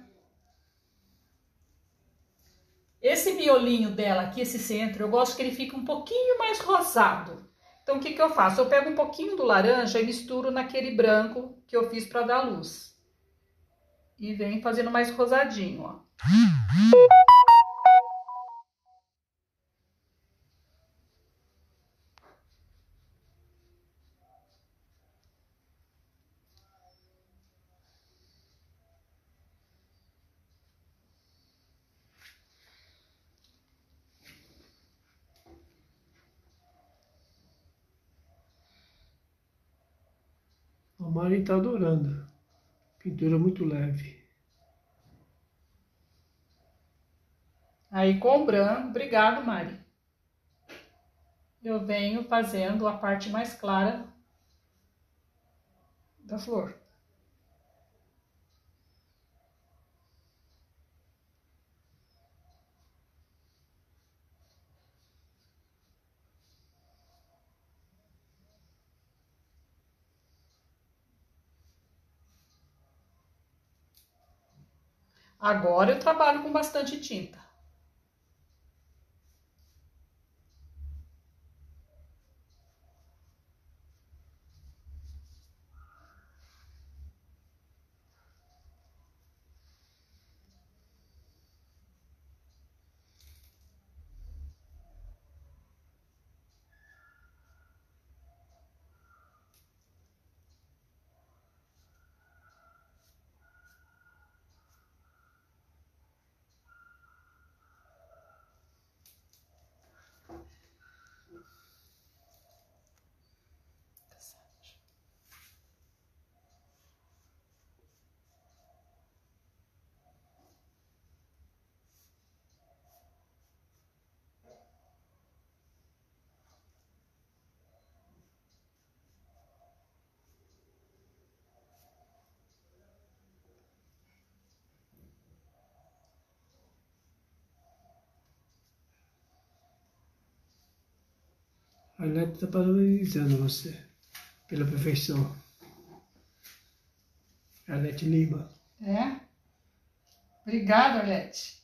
Esse miolinho dela aqui, esse centro, eu gosto que ele fique um pouquinho mais rosado. Então, o que, que eu faço? Eu pego um pouquinho do laranja e misturo naquele branco que eu fiz para dar luz. E venho fazendo mais rosadinho, ó. Mari está adorando. Pintura muito leve. Aí com o branco, obrigado, Mari. Eu venho fazendo a parte mais clara da flor. Agora eu trabalho com bastante tinta. A Nete está parabenizando você pela perfeição. Arlete Lima. É? Obrigada, Arlete.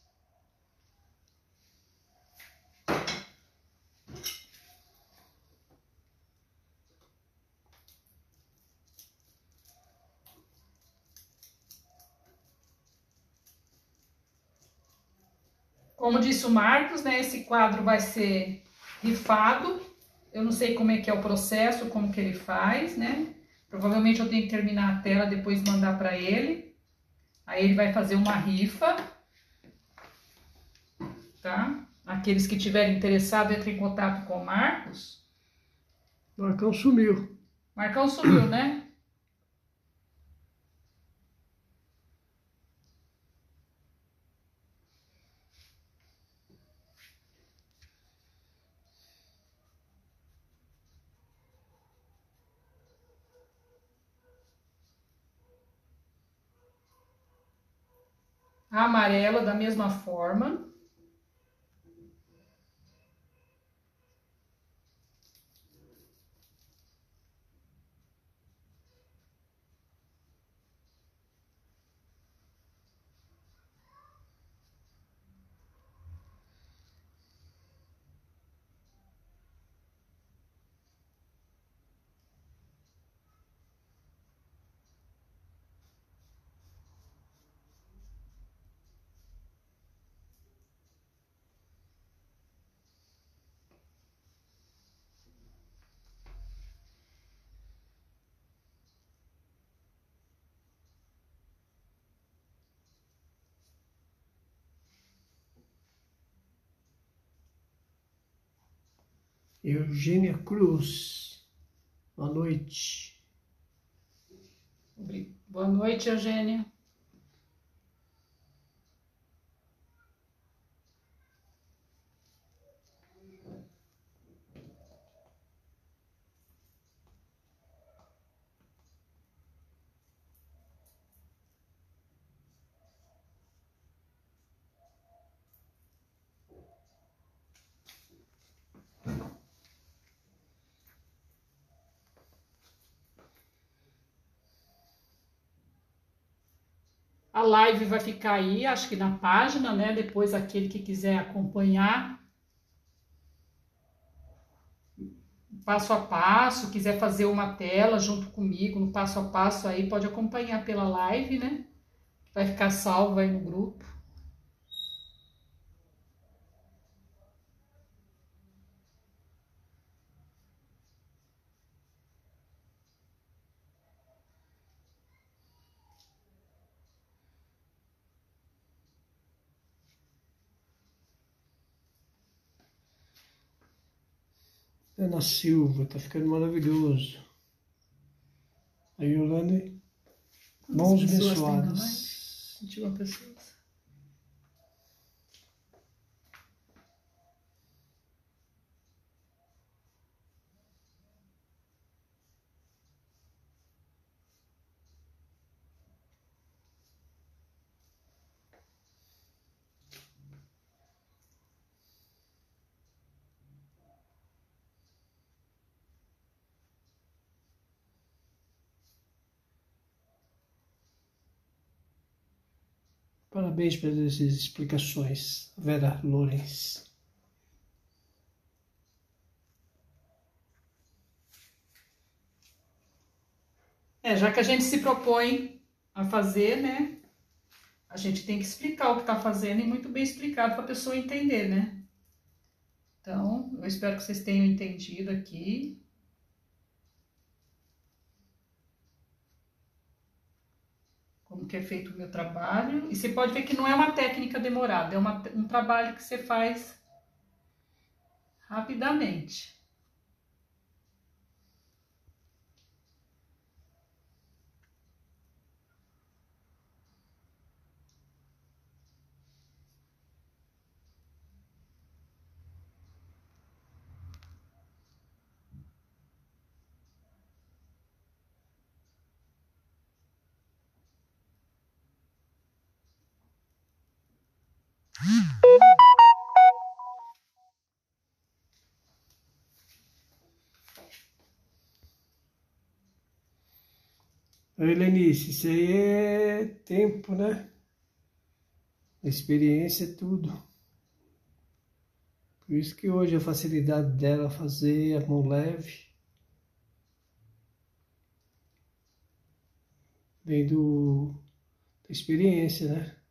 Como disse o Marcos, né, esse quadro vai ser rifado eu não sei como é que é o processo, como que ele faz, né? Provavelmente eu tenho que terminar a tela, depois mandar para ele. Aí ele vai fazer uma rifa, tá? Aqueles que tiverem interessado, entrem em contato com o Marcos. Marcão sumiu. Marcão sumiu, né? A amarela da mesma forma. Eugênia Cruz. Boa noite. Boa noite, Eugênia. A live vai ficar aí, acho que na página, né? Depois aquele que quiser acompanhar passo a passo, quiser fazer uma tela junto comigo no passo a passo aí, pode acompanhar pela live, né? Vai ficar salvo aí no grupo. Ana Silva, tá ficando maravilhoso. A Yolanda, mãos abençoadas. 21 pessoas. Parabéns pelas explicações, Vera Lourens. É, já que a gente se propõe a fazer, né? A gente tem que explicar o que está fazendo e muito bem explicado para a pessoa entender, né? Então, eu espero que vocês tenham entendido aqui. Como que é feito o meu trabalho. E você pode ver que não é uma técnica demorada, é uma, um trabalho que você faz rapidamente. Oi, Lenice, isso aí é tempo, né? Experiência é tudo. Por isso que hoje a facilidade dela fazer a mão leve vem do, da experiência, né?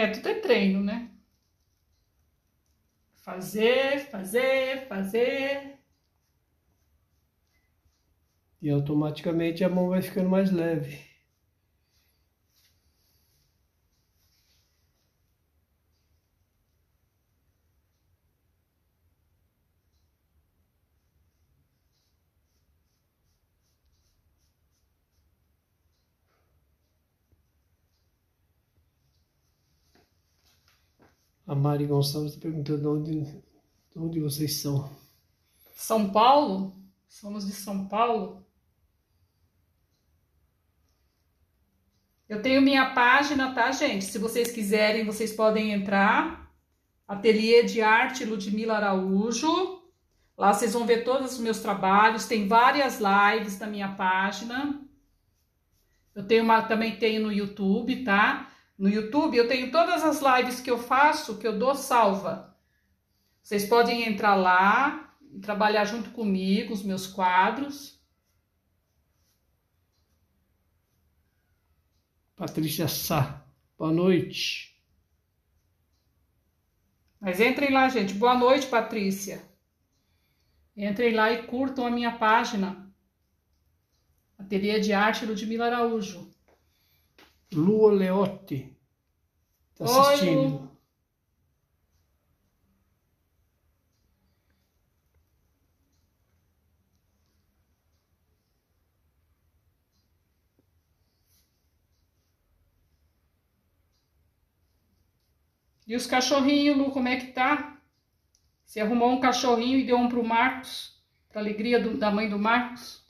É, tudo é treino, né? Fazer, fazer, fazer. E automaticamente a mão vai ficando mais leve. Mari Gonçalves está perguntando de onde, de onde vocês são. São Paulo? Somos de São Paulo. Eu tenho minha página, tá, gente? Se vocês quiserem, vocês podem entrar. Ateliê de Arte Ludmila Araújo. Lá vocês vão ver todos os meus trabalhos. Tem várias lives na minha página. Eu tenho uma, também tenho no YouTube, tá? No YouTube eu tenho todas as lives que eu faço, que eu dou salva. Vocês podem entrar lá, trabalhar junto comigo os meus quadros. Patrícia Sá, boa noite. Mas entrem lá, gente. Boa noite, Patrícia. Entrem lá e curtam a minha página. Ateliê de Arte Ludmila Araújo. Lua Leotti. Tá Oi, assistindo. Lu. E os cachorrinhos, Lu, como é que tá? Você arrumou um cachorrinho e deu um pro Marcos, pra alegria do- da mãe do Marcos?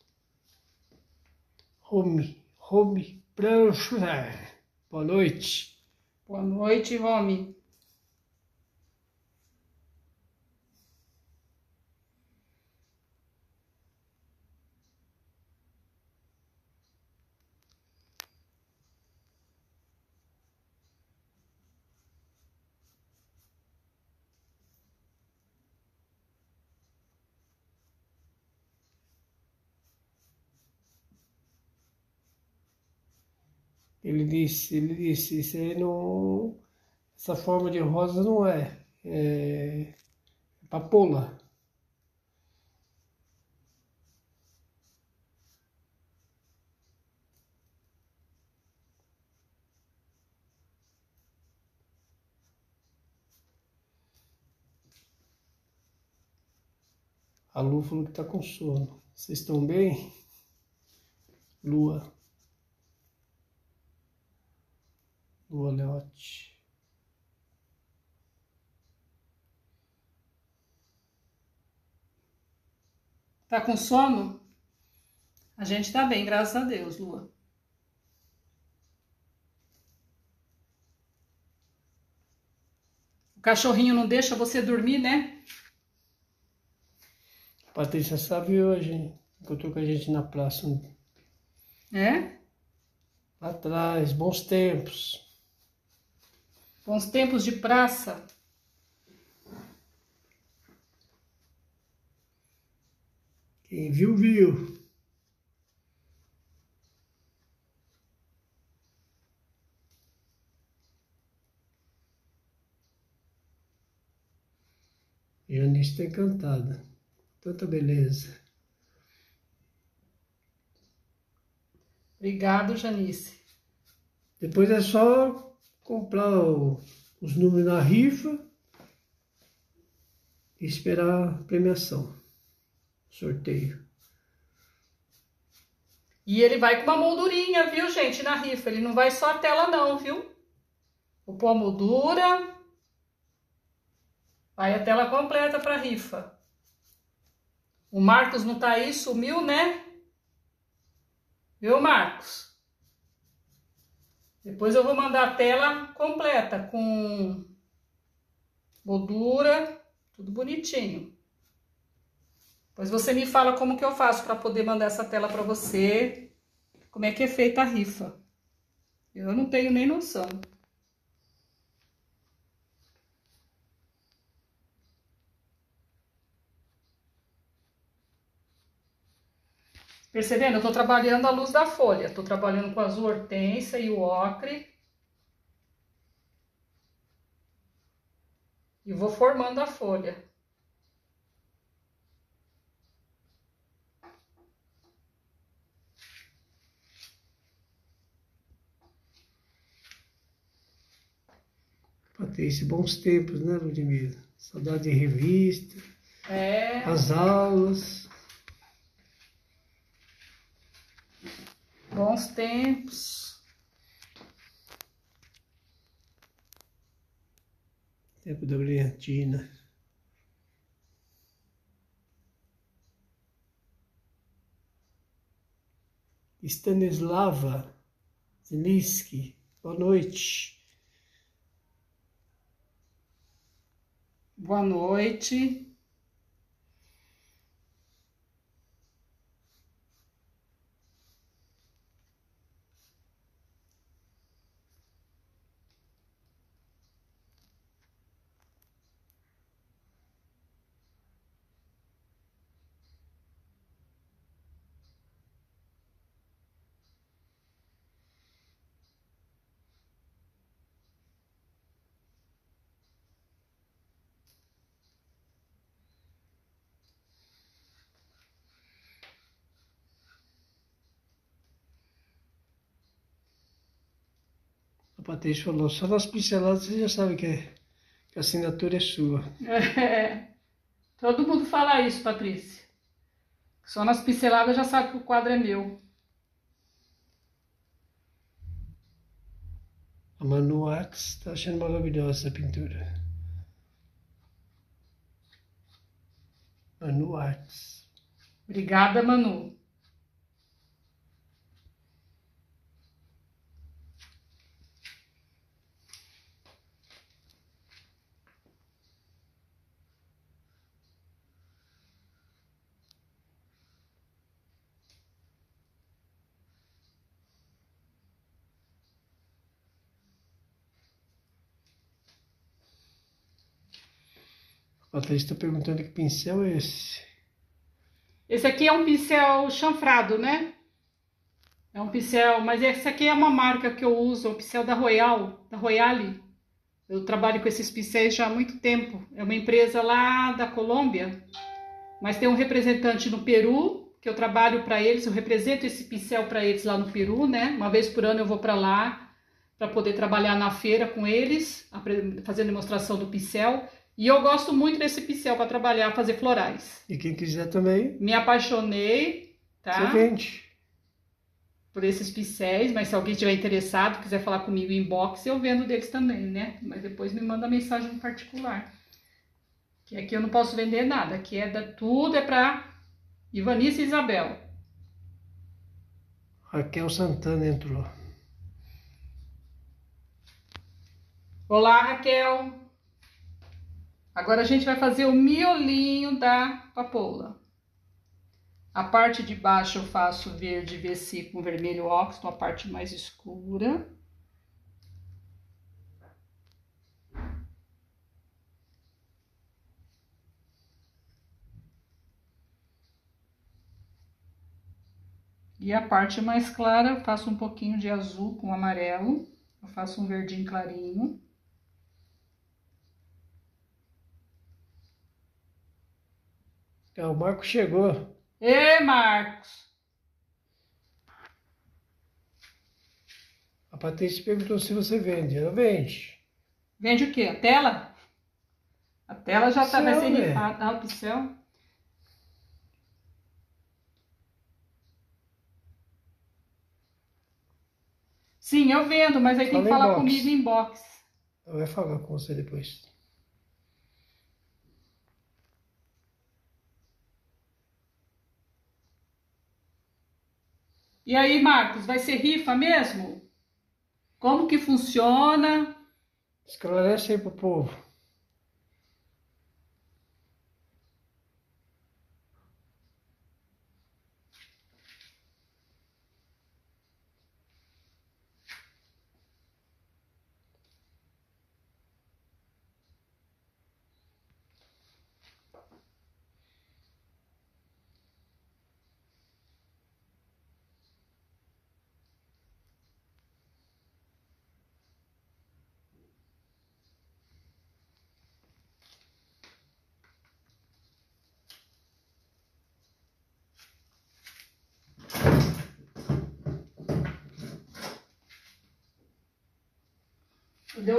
Prancha. Boa noite. Boa noite, Romy. Ele disse, ele disse, isso aí não. Essa forma de rosa não é. É, é papoula. A Lu falou que tá com sono. Vocês estão bem? Lua. Lua Leote. Tá com sono? A gente tá bem, graças a Deus, Lua. O cachorrinho não deixa você dormir, né? Patrícia sabe hoje, encontrou com a gente na praça um- É? lá atrás, bons tempos. Bons tempos de praça. Quem viu, viu. Janice está encantada. Tanta beleza. Obrigado, Janice. Depois é só comprar os números na rifa e esperar a premiação, sorteio. E ele vai com uma moldurinha, viu, gente, na rifa. Ele não vai só a tela, não, viu? Vou pôr a moldura. Vai a tela completa pra rifa. O Marcos não tá aí, sumiu, né? Viu, Marcos? Depois eu vou mandar a tela completa com moldura, tudo bonitinho. Depois você me fala como que eu faço para poder mandar essa tela para você, como é que é feita a rifa. Eu não tenho nem noção. Percebendo? Eu tô trabalhando a luz da folha. Tô trabalhando com azul hortênsia e o ocre. E vou formando a folha. Patrícia, bons tempos, né, Ludmila? Saudade de revista, É. as aulas. Bons tempos. Tempo da brilhantina. Stanislava Zeliski, boa noite. Boa noite. Patrícia falou, só nas pinceladas você já sabe que, é, que a assinatura é sua. [laughs] É, todo mundo fala isso, Patrícia. Só nas pinceladas já sabe que o quadro é meu. A Manu Arts está achando maravilhosa essa pintura. Manu Arts. Obrigada, Manu. Patrícia está perguntando que pincel é esse. Esse aqui é um pincel chanfrado, né? É um pincel, mas esse aqui é uma marca que eu uso, é o pincel da Royal, da Royale. Eu trabalho com esses pincéis já há muito tempo. É uma empresa lá da Colômbia, mas tem um representante no Peru, que eu trabalho para eles, eu represento esse pincel para eles lá no Peru, né? Uma vez por ano eu vou para lá para poder trabalhar na feira com eles, fazendo demonstração do pincel. E eu gosto muito desse pincel para trabalhar, fazer florais. E quem quiser também. Me apaixonei, tá? Vende. Por esses pincéis, mas se alguém estiver interessado, quiser falar comigo em inbox, eu vendo deles também, né? Mas depois me manda mensagem particular. Que aqui eu não posso vender nada, aqui é da, tudo é para Ivanice e Isabel. Raquel Santana entrou. Olá, Raquel. Agora a gente vai fazer o miolinho da papoula. A parte de baixo eu faço verde VC com vermelho óxido, a parte mais escura. E a parte mais clara eu faço um pouquinho de azul com amarelo. Eu faço um verdinho clarinho. É, o Marco chegou. Ê, Marcos! A Patrícia perguntou se você vende. Ela vende. Vende o quê? A tela? A tela já tá, vai ser rifada. Ah, o pincel? Sim, eu vendo, mas aí tem que Fala falar inbox. comigo em box. Vai falar com você depois. E aí, Marcos, vai ser rifa mesmo? Como que funciona? Esclarece aí pro povo. Cadê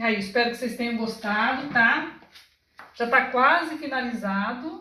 Aí, espero que vocês tenham gostado, tá? Já tá quase finalizado.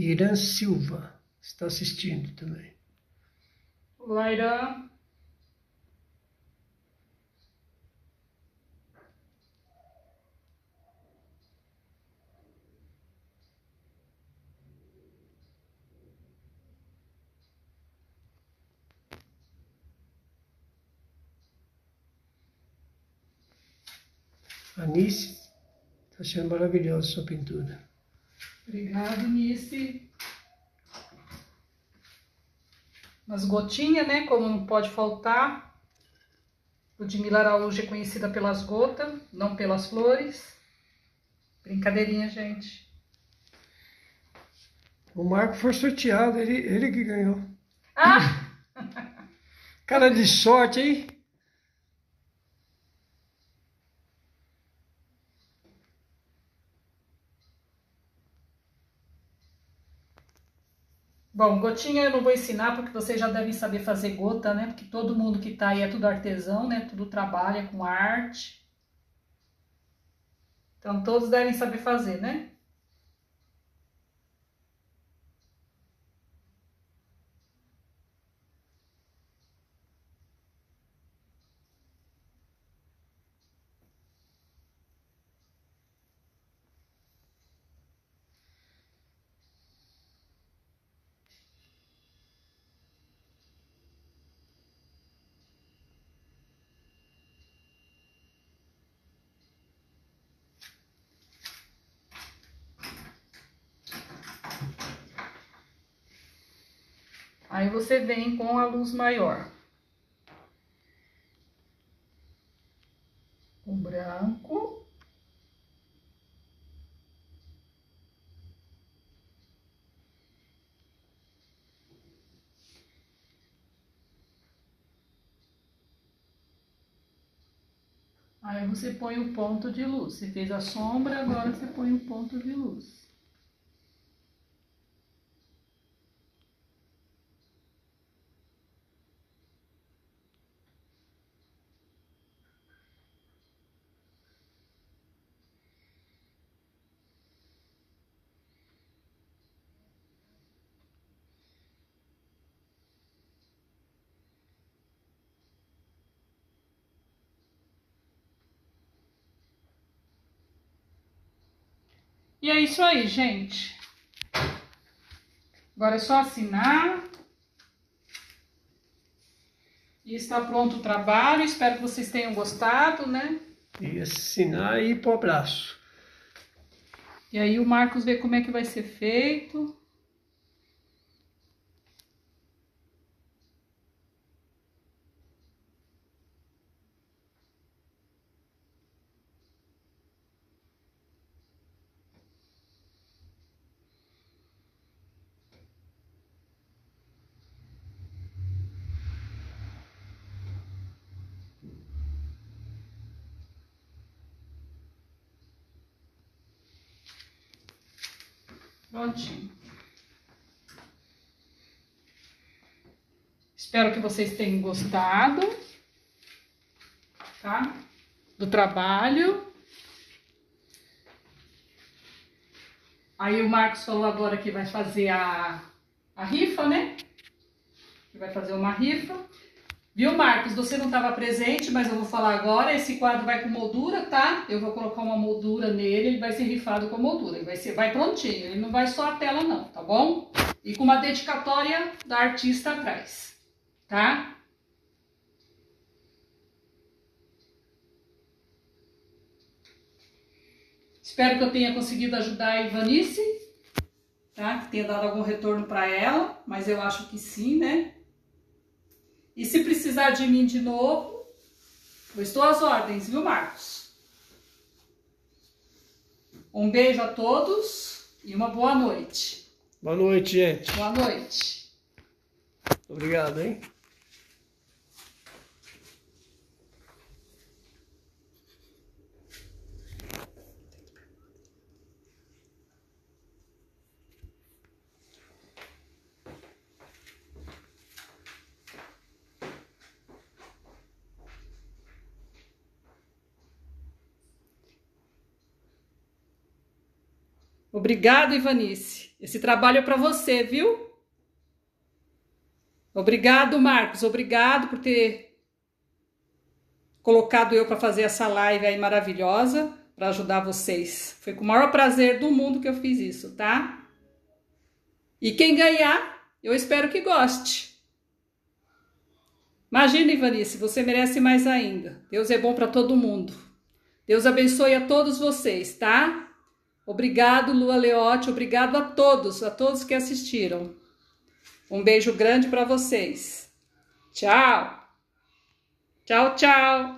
Irã Silva está assistindo também. Olá, Irã. Anice, está achando maravilhosa a sua pintura. Obrigado, Nice. Umas gotinhas, né? Como não pode faltar. Ludmila Araújo é conhecida pelas gotas, não pelas flores. Brincadeirinha, gente. O Marco foi sorteado, ele, ele que ganhou. Ah! [laughs] Cara de sorte, hein? Bom, gotinha eu não vou ensinar porque vocês já devem saber fazer gota, né? Porque todo mundo que tá aí é tudo artesão, né? Tudo trabalha com arte. Então todos devem saber fazer, né? Aí você vem com a luz maior. O branco. Aí você põe o ponto de luz. Você fez a sombra, agora você põe o ponto de luz. E é isso aí, gente. Agora é só assinar. E está pronto o trabalho. Espero que vocês tenham gostado, né? E assinar e ir pro abraço. E aí o Marcos vê como é que vai ser feito. Prontinho. Espero que vocês tenham gostado, tá? Do trabalho. Aí o Marcos falou agora que vai fazer a, a rifa, né? Que vai fazer uma rifa. Viu, Marcos? Você não estava presente, mas eu vou falar agora. Esse quadro vai com moldura, tá? Eu vou colocar uma moldura nele, ele vai ser rifado com moldura. Ele vai, ser, vai prontinho, ele não vai só a tela não, tá bom? E com uma dedicatória da artista atrás, tá? Espero que eu tenha conseguido ajudar a Ivanice, tá? Que tenha dado algum retorno para ela, mas eu acho que sim, né? E se precisar de mim de novo, eu estou às ordens, viu, Marcos? Um beijo a todos e uma boa noite. Boa noite, gente. Boa noite. Obrigado, hein? Obrigado, Ivanice. Esse trabalho é para você, viu? Obrigado, Marcos. Obrigado por ter colocado eu para fazer essa live aí maravilhosa para ajudar vocês. Foi com o maior prazer do mundo que eu fiz isso, tá? E quem ganhar, eu espero que goste. Imagina, Ivanice, você merece mais ainda. Deus é bom para todo mundo. Deus abençoe a todos vocês, tá? Obrigado, Lua Leote. Obrigado a todos, a todos que assistiram. Um beijo grande para vocês. Tchau. Tchau, tchau.